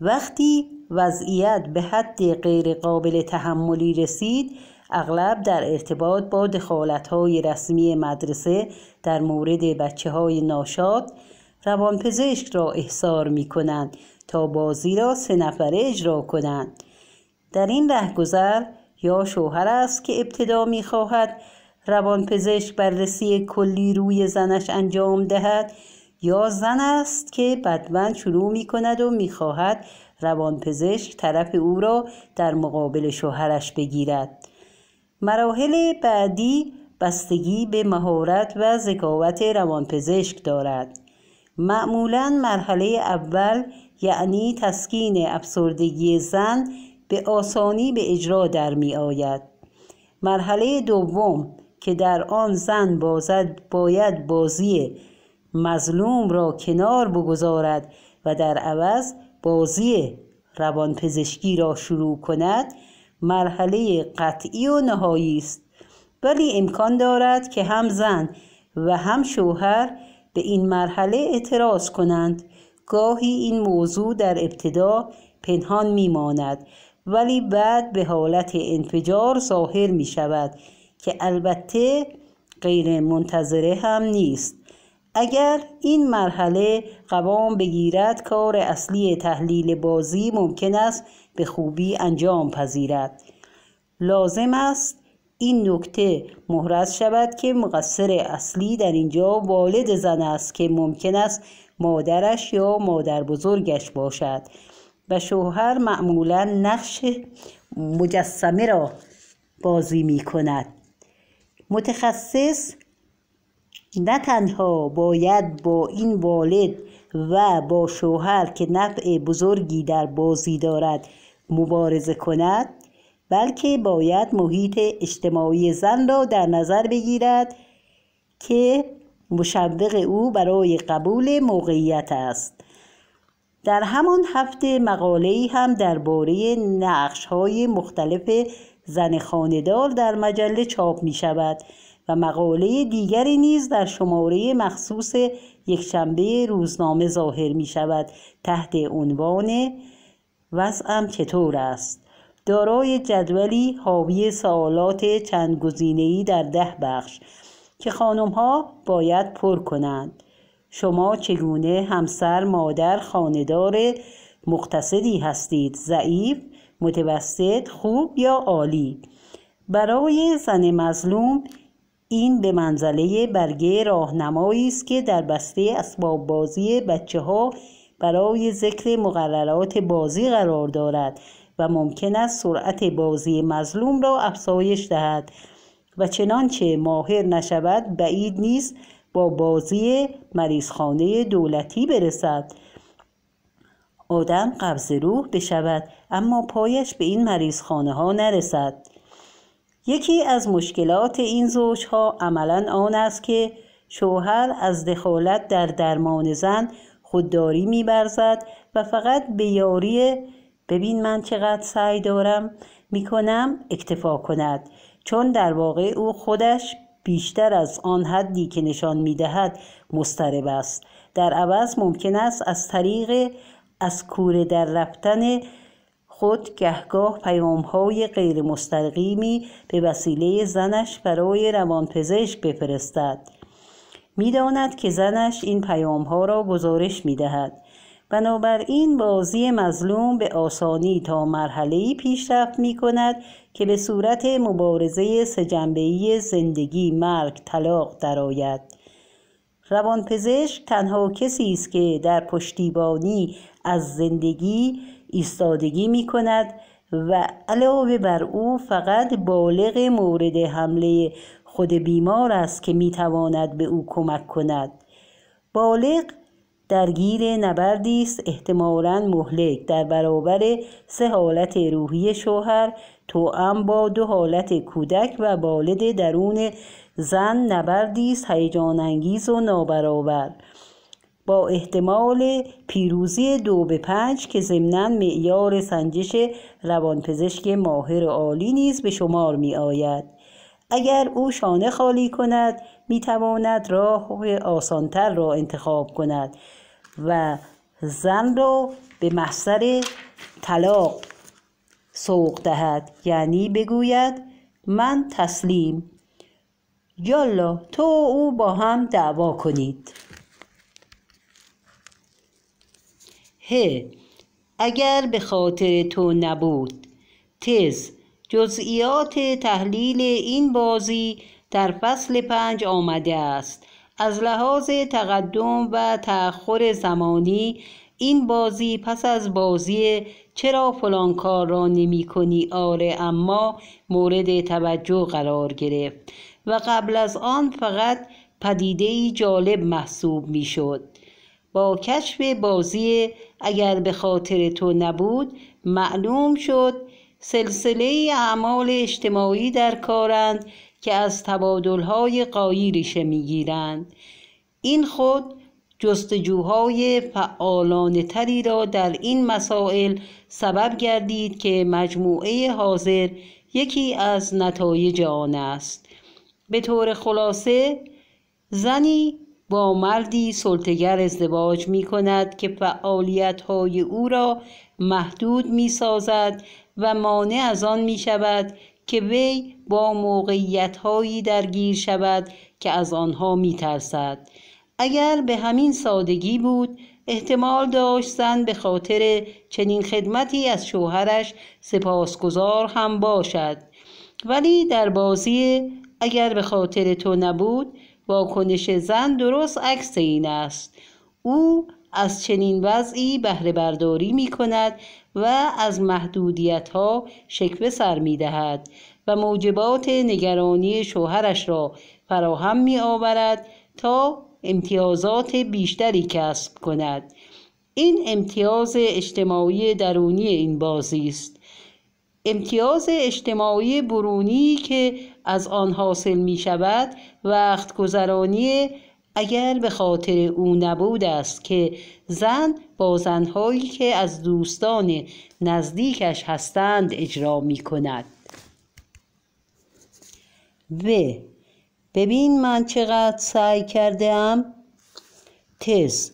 وقتی وضعیت به حد غیرقابل تحملی رسید اغلب در ارتباط با های رسمی مدرسه در مورد بچه های ناشاد روانپزشک را احضار می کنند تا بازی را سه نفره اجرا کنند. در این رهگذر یا شوهر است که ابتدا می خواهد روانپزشک بررسی کلی روی زنش انجام دهد یا زن است که بدون شروع می کند و می خواهد روانپزشک طرف او را در مقابل شوهرش بگیرد. مراحل بعدی بستگی به مهارت و ذکاوت روانپزشک دارد. معمولا مرحله اول یعنی تسکین افسردگی زن به آسانی به اجرا در می آید. مرحله دوم که در آن زن بازد باید بازی مظلوم را کنار بگذارد و در عوض بازی روانپزشکی را شروع کند مرحله قطعی و نهایی است. ولی امکان دارد که هم زن و هم شوهر به این مرحله اعتراض کنند. گاهی این موضوع در ابتدا پنهان میماند. ولی بعد به حالت انفجار ظاهر می شود که البته غیر منتظره هم نیست. اگر این مرحله قوام بگیرد کار اصلی تحلیل بازی ممکن است به خوبی انجام پذیرد. لازم است این نکته محرز شود که مقصر اصلی در اینجا والد زن است که ممکن است مادرش یا مادر بزرگش باشد. و شوهر معمولا نقش مجسمه را بازی می کند متخصص نه تنها باید با این والد و با شوهر که نفع بزرگی در بازی دارد مبارزه کند بلکه باید محیط اجتماعی زن را در نظر بگیرد که مشوق او برای قبول موقعیت است. در همان هفته مقاله‌ای هم درباره نقش‌های مختلف زن خاندار در مجله چاپ می شود و مقاله دیگری نیز در شماره مخصوص یکشنبه روزنامه ظاهر می شود تحت عنوان وضعم چطور است؟ دارای جدولی حاوی سوالات چند گزینه‌ای در ده بخش که خانم ها باید پر کنند. شما چگونه همسر مادر خاندار مقتصدی هستید؟ ضعیف متوسط خوب یا عالی؟ برای زن مظلوم این به منزله برگه راهنمایی است که در بسته اسباب بازی بچه ها برای ذکر مقررات بازی قرار دارد و ممکن است سرعت بازی مظلوم را افزایش دهد و چنانچه ماهر نشود بعید نیست با بازی مریضخانه دولتی برسد. آدم قبض روح بشود اما پایش به این مریضخانه ها نرسد. یکی از مشکلات این زوجها عملا آن است که شوهر از دخالت در درمان زن خودداری میبرزد و فقط به یاری ببین من چقدر سعی دارم می‌کنم اکتفا کند. چون در واقع او خودش بیشتر از آن حدی که نشان می‌دهد مسترب است. در عوض ممکن است از طریق از کوره در رفتن خود گهگاه پیامهای غیر مستقیمی به وسیله زنش برای روانپزشک بفرستد. می‌داند که زنش این پیامها را گزارش می‌دهد. بنابراین بازی مظلوم به آسانی تا مرحله پیشرفت می کند که به صورت مبارزه سجنبهی زندگی مرگ طلاق درآید. روانپزشک تنها کسی است که در پشتیبانی از زندگی ایستادگی می کند و علاوه بر او فقط بالغ مورد حمله خود بیمار است که می تواند به او کمک کند. بالغ درگیر نبردی است. احتمالا مهلک. در برابر سه حالت روحی شوهر توأم با دو حالت کودک و والد درون زن نبردی است. هیجان انگیز و نابرابر. با احتمال پیروزی دو به پنج که ضمنا معیار سنجش روانپزشک ماهر عالی نیز به شمار می آید اگر او شانه خالی کند می تواند راه آسانتر را انتخاب کند. و زن را به محضر طلاق سوق دهد. یعنی بگوید من تسلیم. یالا تو او با هم دعوا کنید. ه اگر به خاطر تو نبود تز جزئیات تحلیل این بازی در فصل پنج آمده است. از لحاظ تقدم و تأخر زمانی این بازی پس از بازی چرا فلان کار را نمی کنی؟ آره اما مورد توجه قرار گرفت و قبل از آن فقط پدیده جالب محسوب می شد. با کشف بازی اگر به خاطر تو نبود معلوم شد سلسله اعمال اجتماعی در کارند که از تبادلهای قایی ریشه می‌گیرند. این خود جستجوهای فعالانه تری را در این مسائل سبب گردید که مجموعه حاضر یکی از نتایج آن است. به طور خلاصه زنی با مردی سلطگر ازدواج می کند که فعالیت های او را محدود می سازد و مانع از آن می شود که وی با موقعیت هایی درگیر شود که از آنها می ترسد اگر به همین سادگی بود احتمال داشت زن به خاطر چنین خدمتی از شوهرش سپاسگزار هم باشد. ولی در بازی اگر به خاطر تو نبود واکنش زن درست عکس این است. او از چنین وضعی بهره برداری می کند و از محدودیت ها شکوه سر می دهد و موجبات نگرانی شوهرش را فراهم می آورد تا امتیازات بیشتری کسب کند. این امتیاز اجتماعی درونی این بازی است. امتیاز اجتماعی برونی که از آن حاصل می شود وقت گذرانی اگر به خاطر او نبود است که زن با زنهایی که از دوستان نزدیکش هستند اجرا می کند و ببین من چقدر سعی کرده ام تز.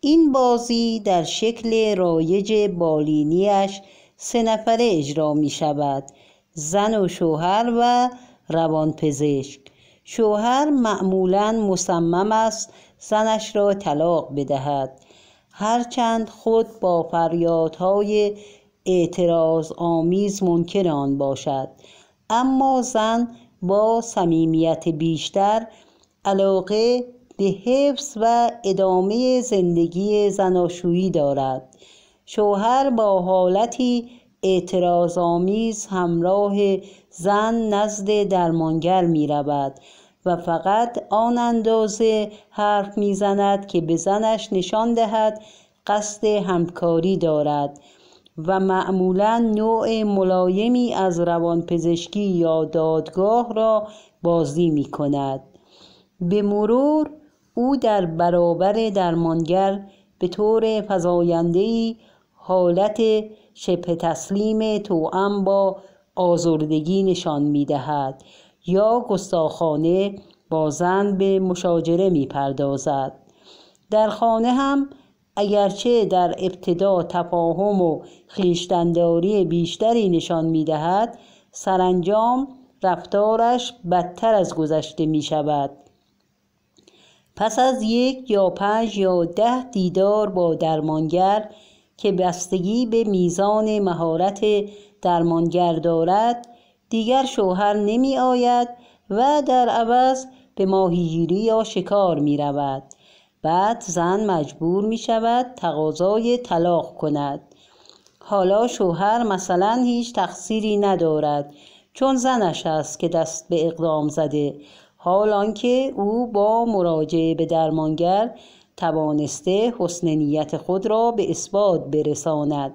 این بازی در شکل رایج بالینیش سه نفره اجرا می شود زن و شوهر و روانپزشک. شوهر معمولا مصمم است زنش را طلاق بدهد. هرچند خود با فریادهای اعتراض آمیز منکر آن باشد. اما زن با صمیمیت بیشتر علاقه به حفظ و ادامه زندگی زناشویی دارد. شوهر با حالتی اعتراضآمیز همراه زن نزد درمانگر می رود و فقط آن اندازه حرف می‌زند که به زنش نشان دهد قصد همکاری دارد و معمولا نوع ملایمی از روانپزشکی یا دادگاه را بازی می کند به مرور او در برابر درمانگر به طور فزایندهای حالت شبه تسلیم توأم با آزردگی نشان می دهد یا گستاخانه با زن به مشاجره می پردازد در خانه هم اگرچه در ابتدا تفاهم و خیشتنداری بیشتری نشان می دهد سرانجام رفتارش بدتر از گذشته می شود پس از یک یا پنج یا ده دیدار با درمانگر که بستگی به میزان مهارت درمانگر دارد دیگر شوهر نمی آید و در عوض به ماهیگیری یا شکار می رود. بعد زن مجبور می شود تقاضای طلاق کند. حالا شوهر مثلا هیچ تقصیری ندارد چون زنش است که دست به اقدام زده. حال آنکه او با مراجعه به درمانگر توانسته حسن نیت خود را به اثبات برساند.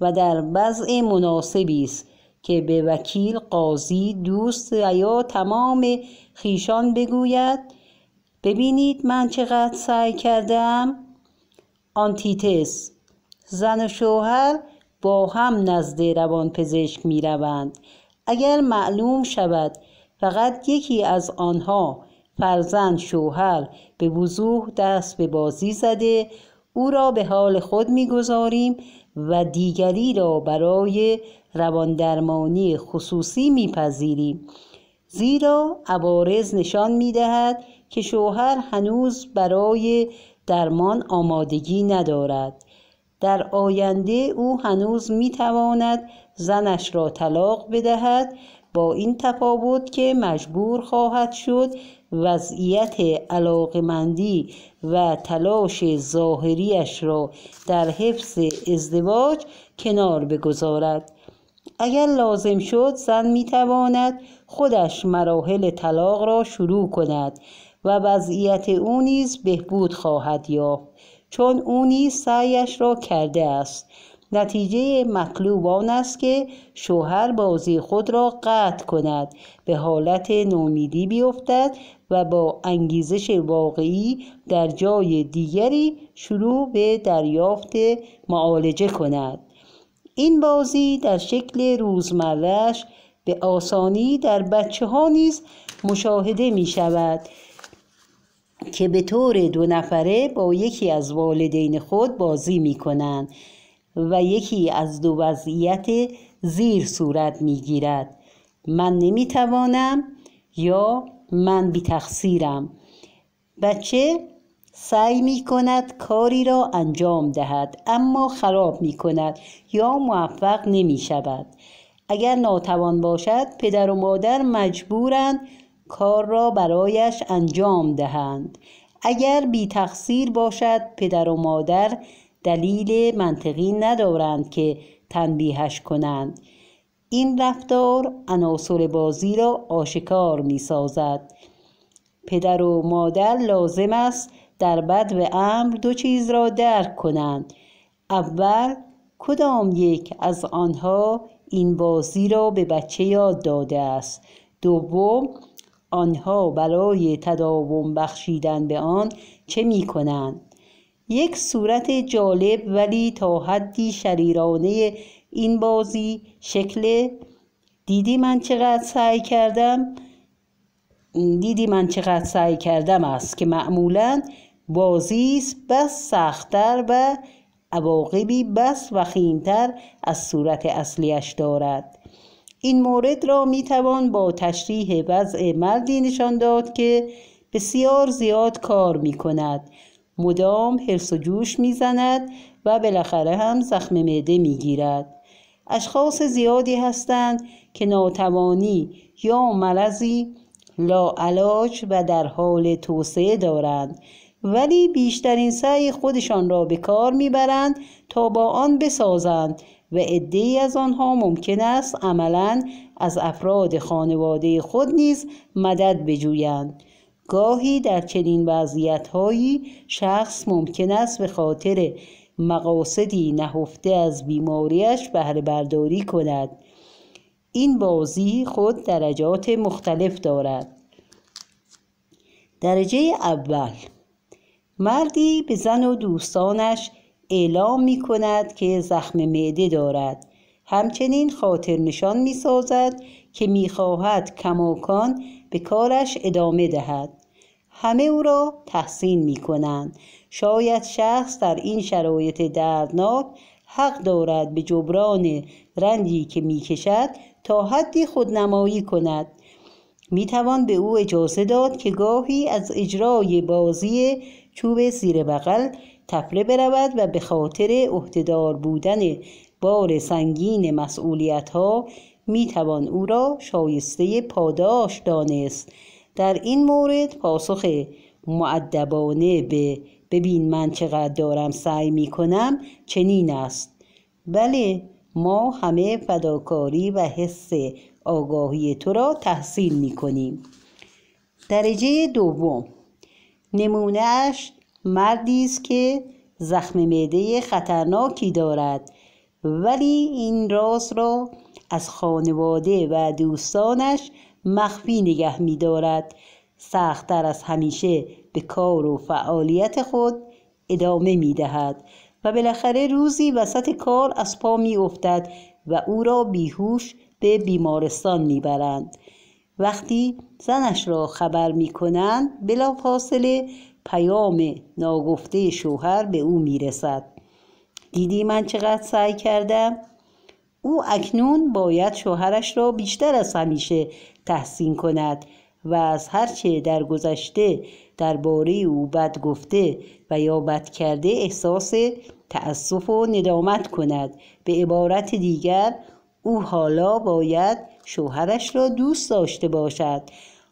و در وضع مناسبی است که به وکیل قاضی دوست یا تمام خیشان بگوید ببینید من چقدر سعی کردم. آنتیتس زن و شوهر با هم نزد روانپزشک می روند اگر معلوم شود فقط یکی از آنها فرزند شوهر به وضوح دست به بازی زده او را به حال خود می‌گذاریم و دیگری را برای رواندرمانی خصوصی میپذیریم. زیرا عوارض نشان می‌دهد که شوهر هنوز برای درمان آمادگی ندارد. در آینده او هنوز می‌تواند زنش را طلاق بدهد. با این تفاوت که مجبور خواهد شد وضعیت علاقمندی و تلاش ظاهریش را در حفظ ازدواج کنار بگذارد. اگر لازم شد زن می تواند خودش مراحل طلاق را شروع کند و وضعیت او نیز بهبود خواهد یافت چون او نیز سعیش را کرده است. نتیجه مطلوب آن است که شوهر بازی خود را قطع کند به حالت نومیدی بیفتد و با انگیزش واقعی در جای دیگری شروع به دریافت معالجه کند. این بازی در شکل روزمرهش به آسانی در بچه ها نیز مشاهده می شود که به طور دو نفره با یکی از والدین خود بازی می کنند و یکی از دو وضعیت زیر صورت می گیرد من نمی توانم یا من بی تقصیرم بچه سعی می کند کاری را انجام دهد اما خراب می کند یا موفق نمی شود اگر ناتوان باشد پدر و مادر مجبورند کار را برایش انجام دهند. اگر بی تقصیر باشد پدر و مادر دلیل منطقی ندارند که تنبیهش کنند. این رفتار عناصر بازی را آشکار می سازد پدر و مادر لازم است در بد و امر دو چیز را درک کنند. اول کدام یک از آنها این بازی را به بچه یاد داده است؟ دوم آنها برای تداوم بخشیدن به آن چه می کنند یک صورت جالب ولی تا حدی شریرانه این بازی شکل دیدی من چقدر سعی کردم؟ دیدی من چقدر سعی کردم است که معمولا بازی است بس سختتر و عواقبی بس وخیمتر از صورت اصلیش دارد. این مورد را می توان با تشریح وضع مردی نشان داد که بسیار زیاد کار می کند مدام حرس و جوش می‌زند و بالاخره هم زخم معده می‌گیرد. اشخاص زیادی هستند که ناتوانی یا مرضی لاعلاج و در حال توسعه دارند. ولی بیشترین سعی خودشان را به کار می‌برند تا با آن بسازند و عدهای از آنها ممکن است عملا از افراد خانواده خود نیز مدد بجویند. گاهی در چنین وضعیتهایی شخص ممکن است به خاطر مقاصدی نهفته از بیماریش بهره برداری کند. این بازی خود درجات مختلف دارد. درجه اول. مردی به زن و دوستانش اعلام می کند که زخم معده دارد. همچنین خاطر نشان می سازد که می خواهد کماکان به کارش ادامه دهد. همه او را تحسین می کنند شاید شخص در این شرایط دردناک حق دارد به جبران رنجی که می کشد تا حدی خودنمایی کند. می توان به او اجازه داد که گاهی از اجرای بازی چوب زیر بغل تفره برود و به خاطر عهدهدار بودن بار سنگین مسئولیت ها می توان او را شایسته پاداش دانست. در این مورد پاسخ معدبانه به ببین من چقدر دارم سعی می کنم چنین است. بله ما همه فداکاری و حس آگاهی تو را تحصیل می کنیم درجه دوم نمونهش مردی است که زخم معده خطرناکی دارد ولی این راز را از خانواده و دوستانش مخفی نگه می دارد سختتر از همیشه به کار و فعالیت خود ادامه می دهد و بالاخره روزی وسط کار از پا می افتد و او را بیهوش به بیمارستان می برند. وقتی زنش را خبر می کنند بلا فاصله پیام ناگفته شوهر به او می رسد. دیدی من چقدر سعی کردم؟ او اکنون باید شوهرش را بیشتر از همیشه تحسین کند و از هرچه در گذشته درباره او بد گفته و یا بد کرده احساس تأسف و ندامت کند. به عبارت دیگر او حالا باید شوهرش را دوست داشته باشد.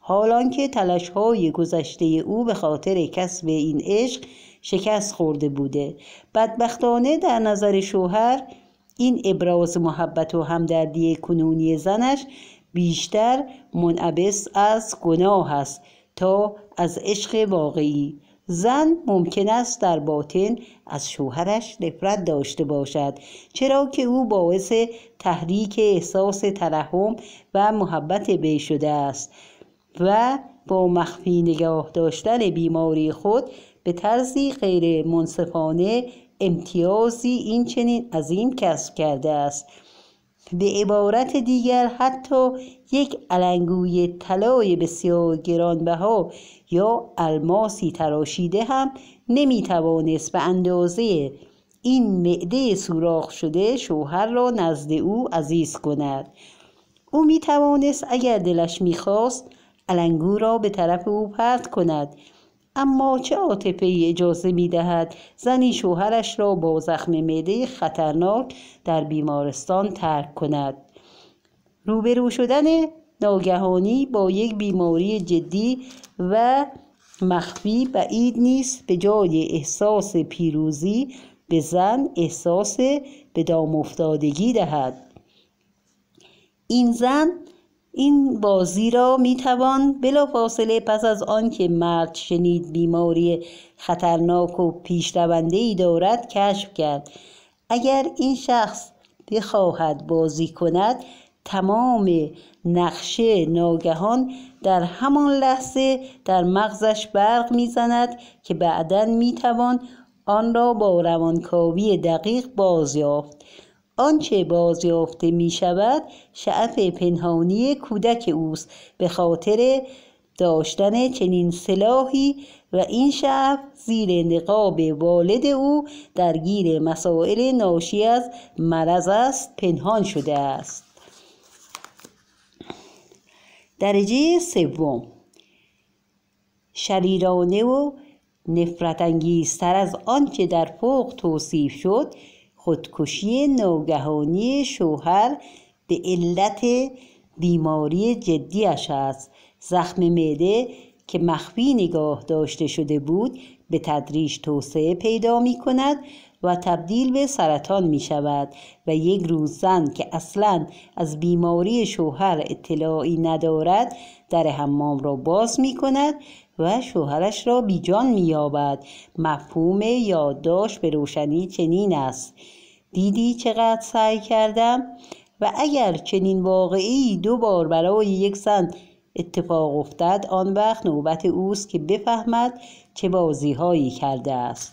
حالان که تلش های گذشته او به خاطر کسب این عشق شکست خورده بوده. بدبختانه در نظر شوهر این ابراز محبت و همدردی کنونی زنش بیشتر منعبس از گناه است تا از عشق واقعی. زن ممکن است در باطن از شوهرش نفرت داشته باشد چرا که او باعث تحریک احساس ترحم و محبت وی شده است و با مخفی نگاه داشتن بیماری خود به طرزی غیر منصفانه امتیازی این چنین این کسب کرده است. به عبارت دیگر حتی یک علنگوی طلای بسیار گرانبها یا الماسی تراشیده هم نمی‌توانست به اندازه این معده سوراخ شده شوهر را نزد او عزیز کند. او می توانست اگر دلش می‌خواست علنگو را به طرف او پرت کند. اما چه عاطفه اجازه می دهد زنی شوهرش را با زخم معده خطرناک در بیمارستان ترک کند؟ روبرو شدن ناگهانی با یک بیماری جدی و مخفی بعید نیست به جای احساس پیروزی به زن احساس به دام افتادگی دهد. این زن این بازی را می توان بلافاصله پس از آنکه مرد شنید بیماری خطرناک و پیشرونده ای دارد کشف کرد. اگر این شخص بخواهد بازی کند تمام نقشه ناگهان در همان لحظه در مغزش برق می‌زند که بعدا می‌توان آن را با روانکاوی دقیق بازیافت. آنچه بازیافته می شود شعف پنهانی کودک اوست. به خاطر داشتن چنین سلاحی و این شعف زیر نقاب والد او درگیر مسائل ناشی از مرض است پنهان شده است. درجه سوم. شریرانه و نفرت انگیزتر از آنچه در فوق توصیف شد خودکشی ناگهانی شوهر به علت بیماری جدیش است. زخم معده که مخفی نگاه داشته شده بود به تدریج توسعه پیدا می کند و تبدیل به سرطان می شود و یک روز زن که اصلا از بیماری شوهر اطلاعی ندارد در حمام را باز می کند و شوهرش را بیجان می یابد مفهوم یادداشت به روشنی چنین است. دیدی چقدر سعی کردم؟ و اگر چنین واقعی دو بار برای یک زن اتفاق افتد آن وقت نوبت اوست که بفهمد چه بازی هایی کرده است.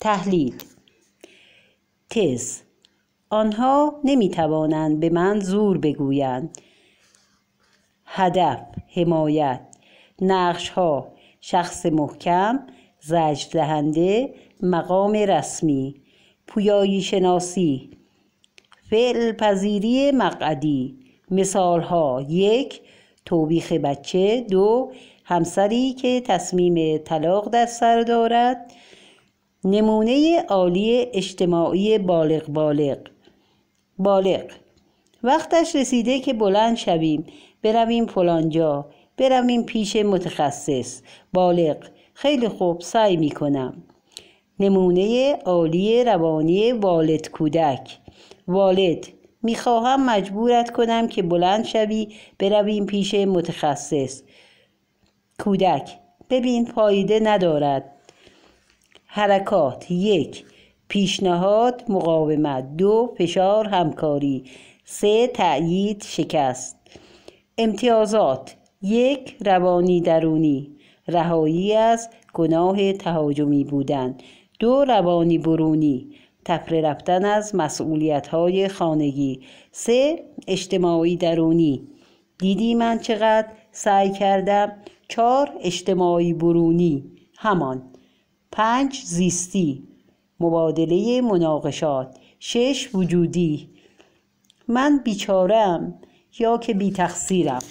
تحلیل تز آنها نمی توانند به من زور بگویند. هدف حمایت نقش ها شخص محکم زجر دهنده مقام رسمی. پویایی شناسی فعل پذیری مقعدی. مثال ها یک توبیخ بچه. دو همسری که تصمیم طلاق در سر دارد. نمونه عالی اجتماعی بالغ بالغ. بالغ وقتش رسیده که بلند شویم برویم فلانجا. برویم پیش متخصص. بالغ. خیلی خوب سعی می کنم نمونه عالی روانی والد کودک. والد می‌خواهم مجبورت کنم که بلند شوی برویم پیش متخصص. کودک ببین فایده ندارد. حرکات یک. پیشنهاد مقاومت. دو. فشار همکاری. سه. تأیید شکست. امتیازات. یک روانی درونی. رهایی از گناه تهاجمی بودن. دو روانی برونی. تفره رفتن از مسئولیت های خانگی. سه اجتماعی درونی. دیدی من چقدر سعی کردم. چهار اجتماعی برونی. همان. پنج زیستی. مبادله مناقشات. شش وجودی. من بیچارم یا که بی تقصیرم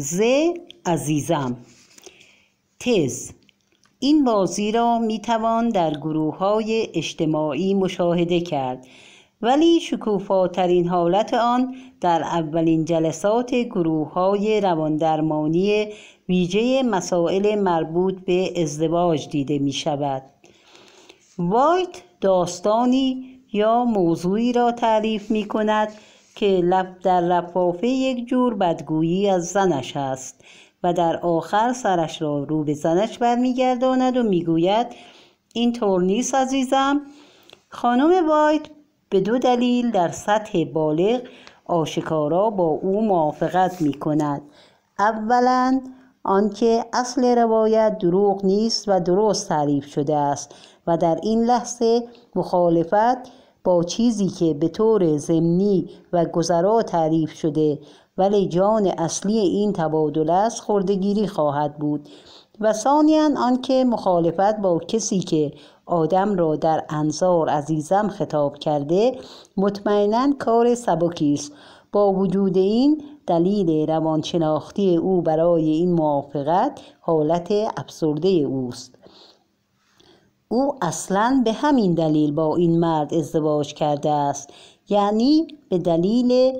ز عزیزم تز این بازی را می توان در گروه های اجتماعی مشاهده کرد ولی شکوفاترین حالت آن در اولین جلسات گروه های رواندرمانی ویژه مسائل مربوط به ازدواج دیده می شود. وایت داستانی یا موضوعی را تعریف می کند که لب در لفافه یک جور بدگویی از زنش است و در آخر سرش را رو به زنش برمیگرداند و می‌گوید این طور نیست عزیزم. خانم وایت به دو دلیل در سطح بالغ آشکارا با او موافقت می کند اولا آنکه اصل روایت دروغ نیست و درست تعریف شده است و در این لحظه مخالفت با چیزی که به طور ضمنی و گذرا تعریف شده ولی جان اصلی این تبادل است خردگیری خواهد بود. و ثانیا آنکه مخالفت با کسی که آدم را در انظار عزیزم خطاب کرده مطمئنا کار سبکی است. با وجود این دلیل روانشناختی او برای این موافقت حالت افسرده اوست. او اصلا به همین دلیل با این مرد ازدواج کرده است یعنی به دلیل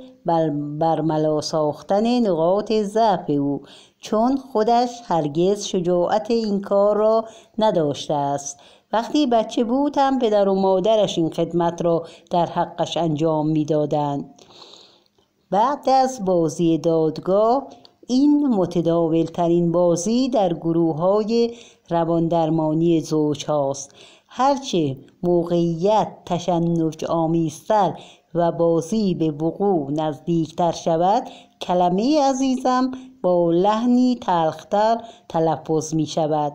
برملا ساختن نقاط ضعف او چون خودش هرگز شجاعت این کار را نداشته است. وقتی بچه بود هم پدر و مادرش این خدمت را در حقش انجام می‌دادند. بعد از بازی دادگاه این متداول ترین بازی در گروه های رواندرمانی زوج هاست. هرچه موقعیت تشنج آمیزتر و بازی به وقوع نزدیکتر شود کلمه عزیزم با لحنی تلختر تلفظ می شود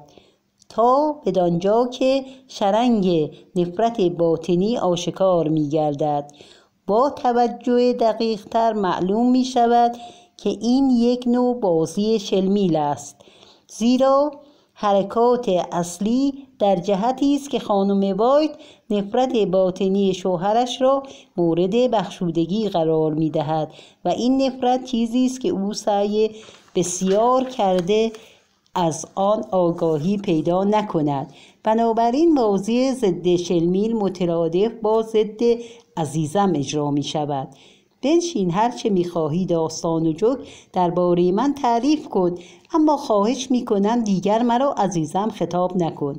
تا بدانجا که شرنگ نفرت باطنی آشکار می گردد با توجه دقیقتر معلوم می شود که این یک نوع بازی شلمیل است زیرا حرکات اصلی در جهتی است که خانم وایت نفرت باطنی شوهرش را مورد بخشودگی قرار می دهد و این نفرت چیزی است که او سعی بسیار کرده از آن آگاهی پیدا نکند. بنابراین بازی ضد شلمیل مترادف با ضد عزیزم اجرا می شود بنشین هرچه می‌خواهی داستان و جوک. درباره من تعریف کن اما خواهش می‌کنم دیگر مرا عزیزم خطاب نکن.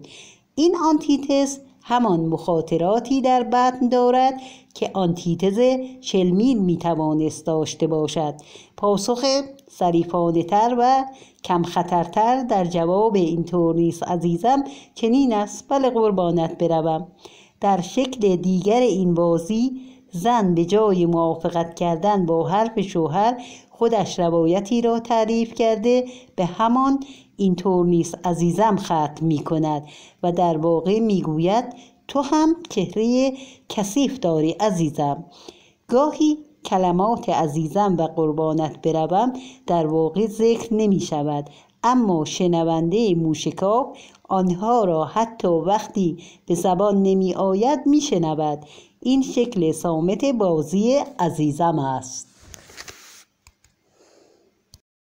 این آنتیتز همان مخاطراتی در بطن دارد که آنتیتز شلمیل می‌توانست داشته باشد. پاسخ سریفانه تر و کم خطرتر در جواب اینطور نیست عزیزم. چنین است. بله قربانت بروم. در شکل دیگر این بازی زن به جای موافقت کردن با حرف شوهر خودش روایتی را تعریف کرده به همان اینطور نیست عزیزم ختم می کند و در واقع می گوید تو هم چهره کثیف داری عزیزم. گاهی کلمات عزیزم و قربانت بروم در واقع ذکر نمی شود اما شنونده موشکاف آنها را حتی وقتی به زبان نمی آید می شنود این شکل سامت بازی عزیزم است.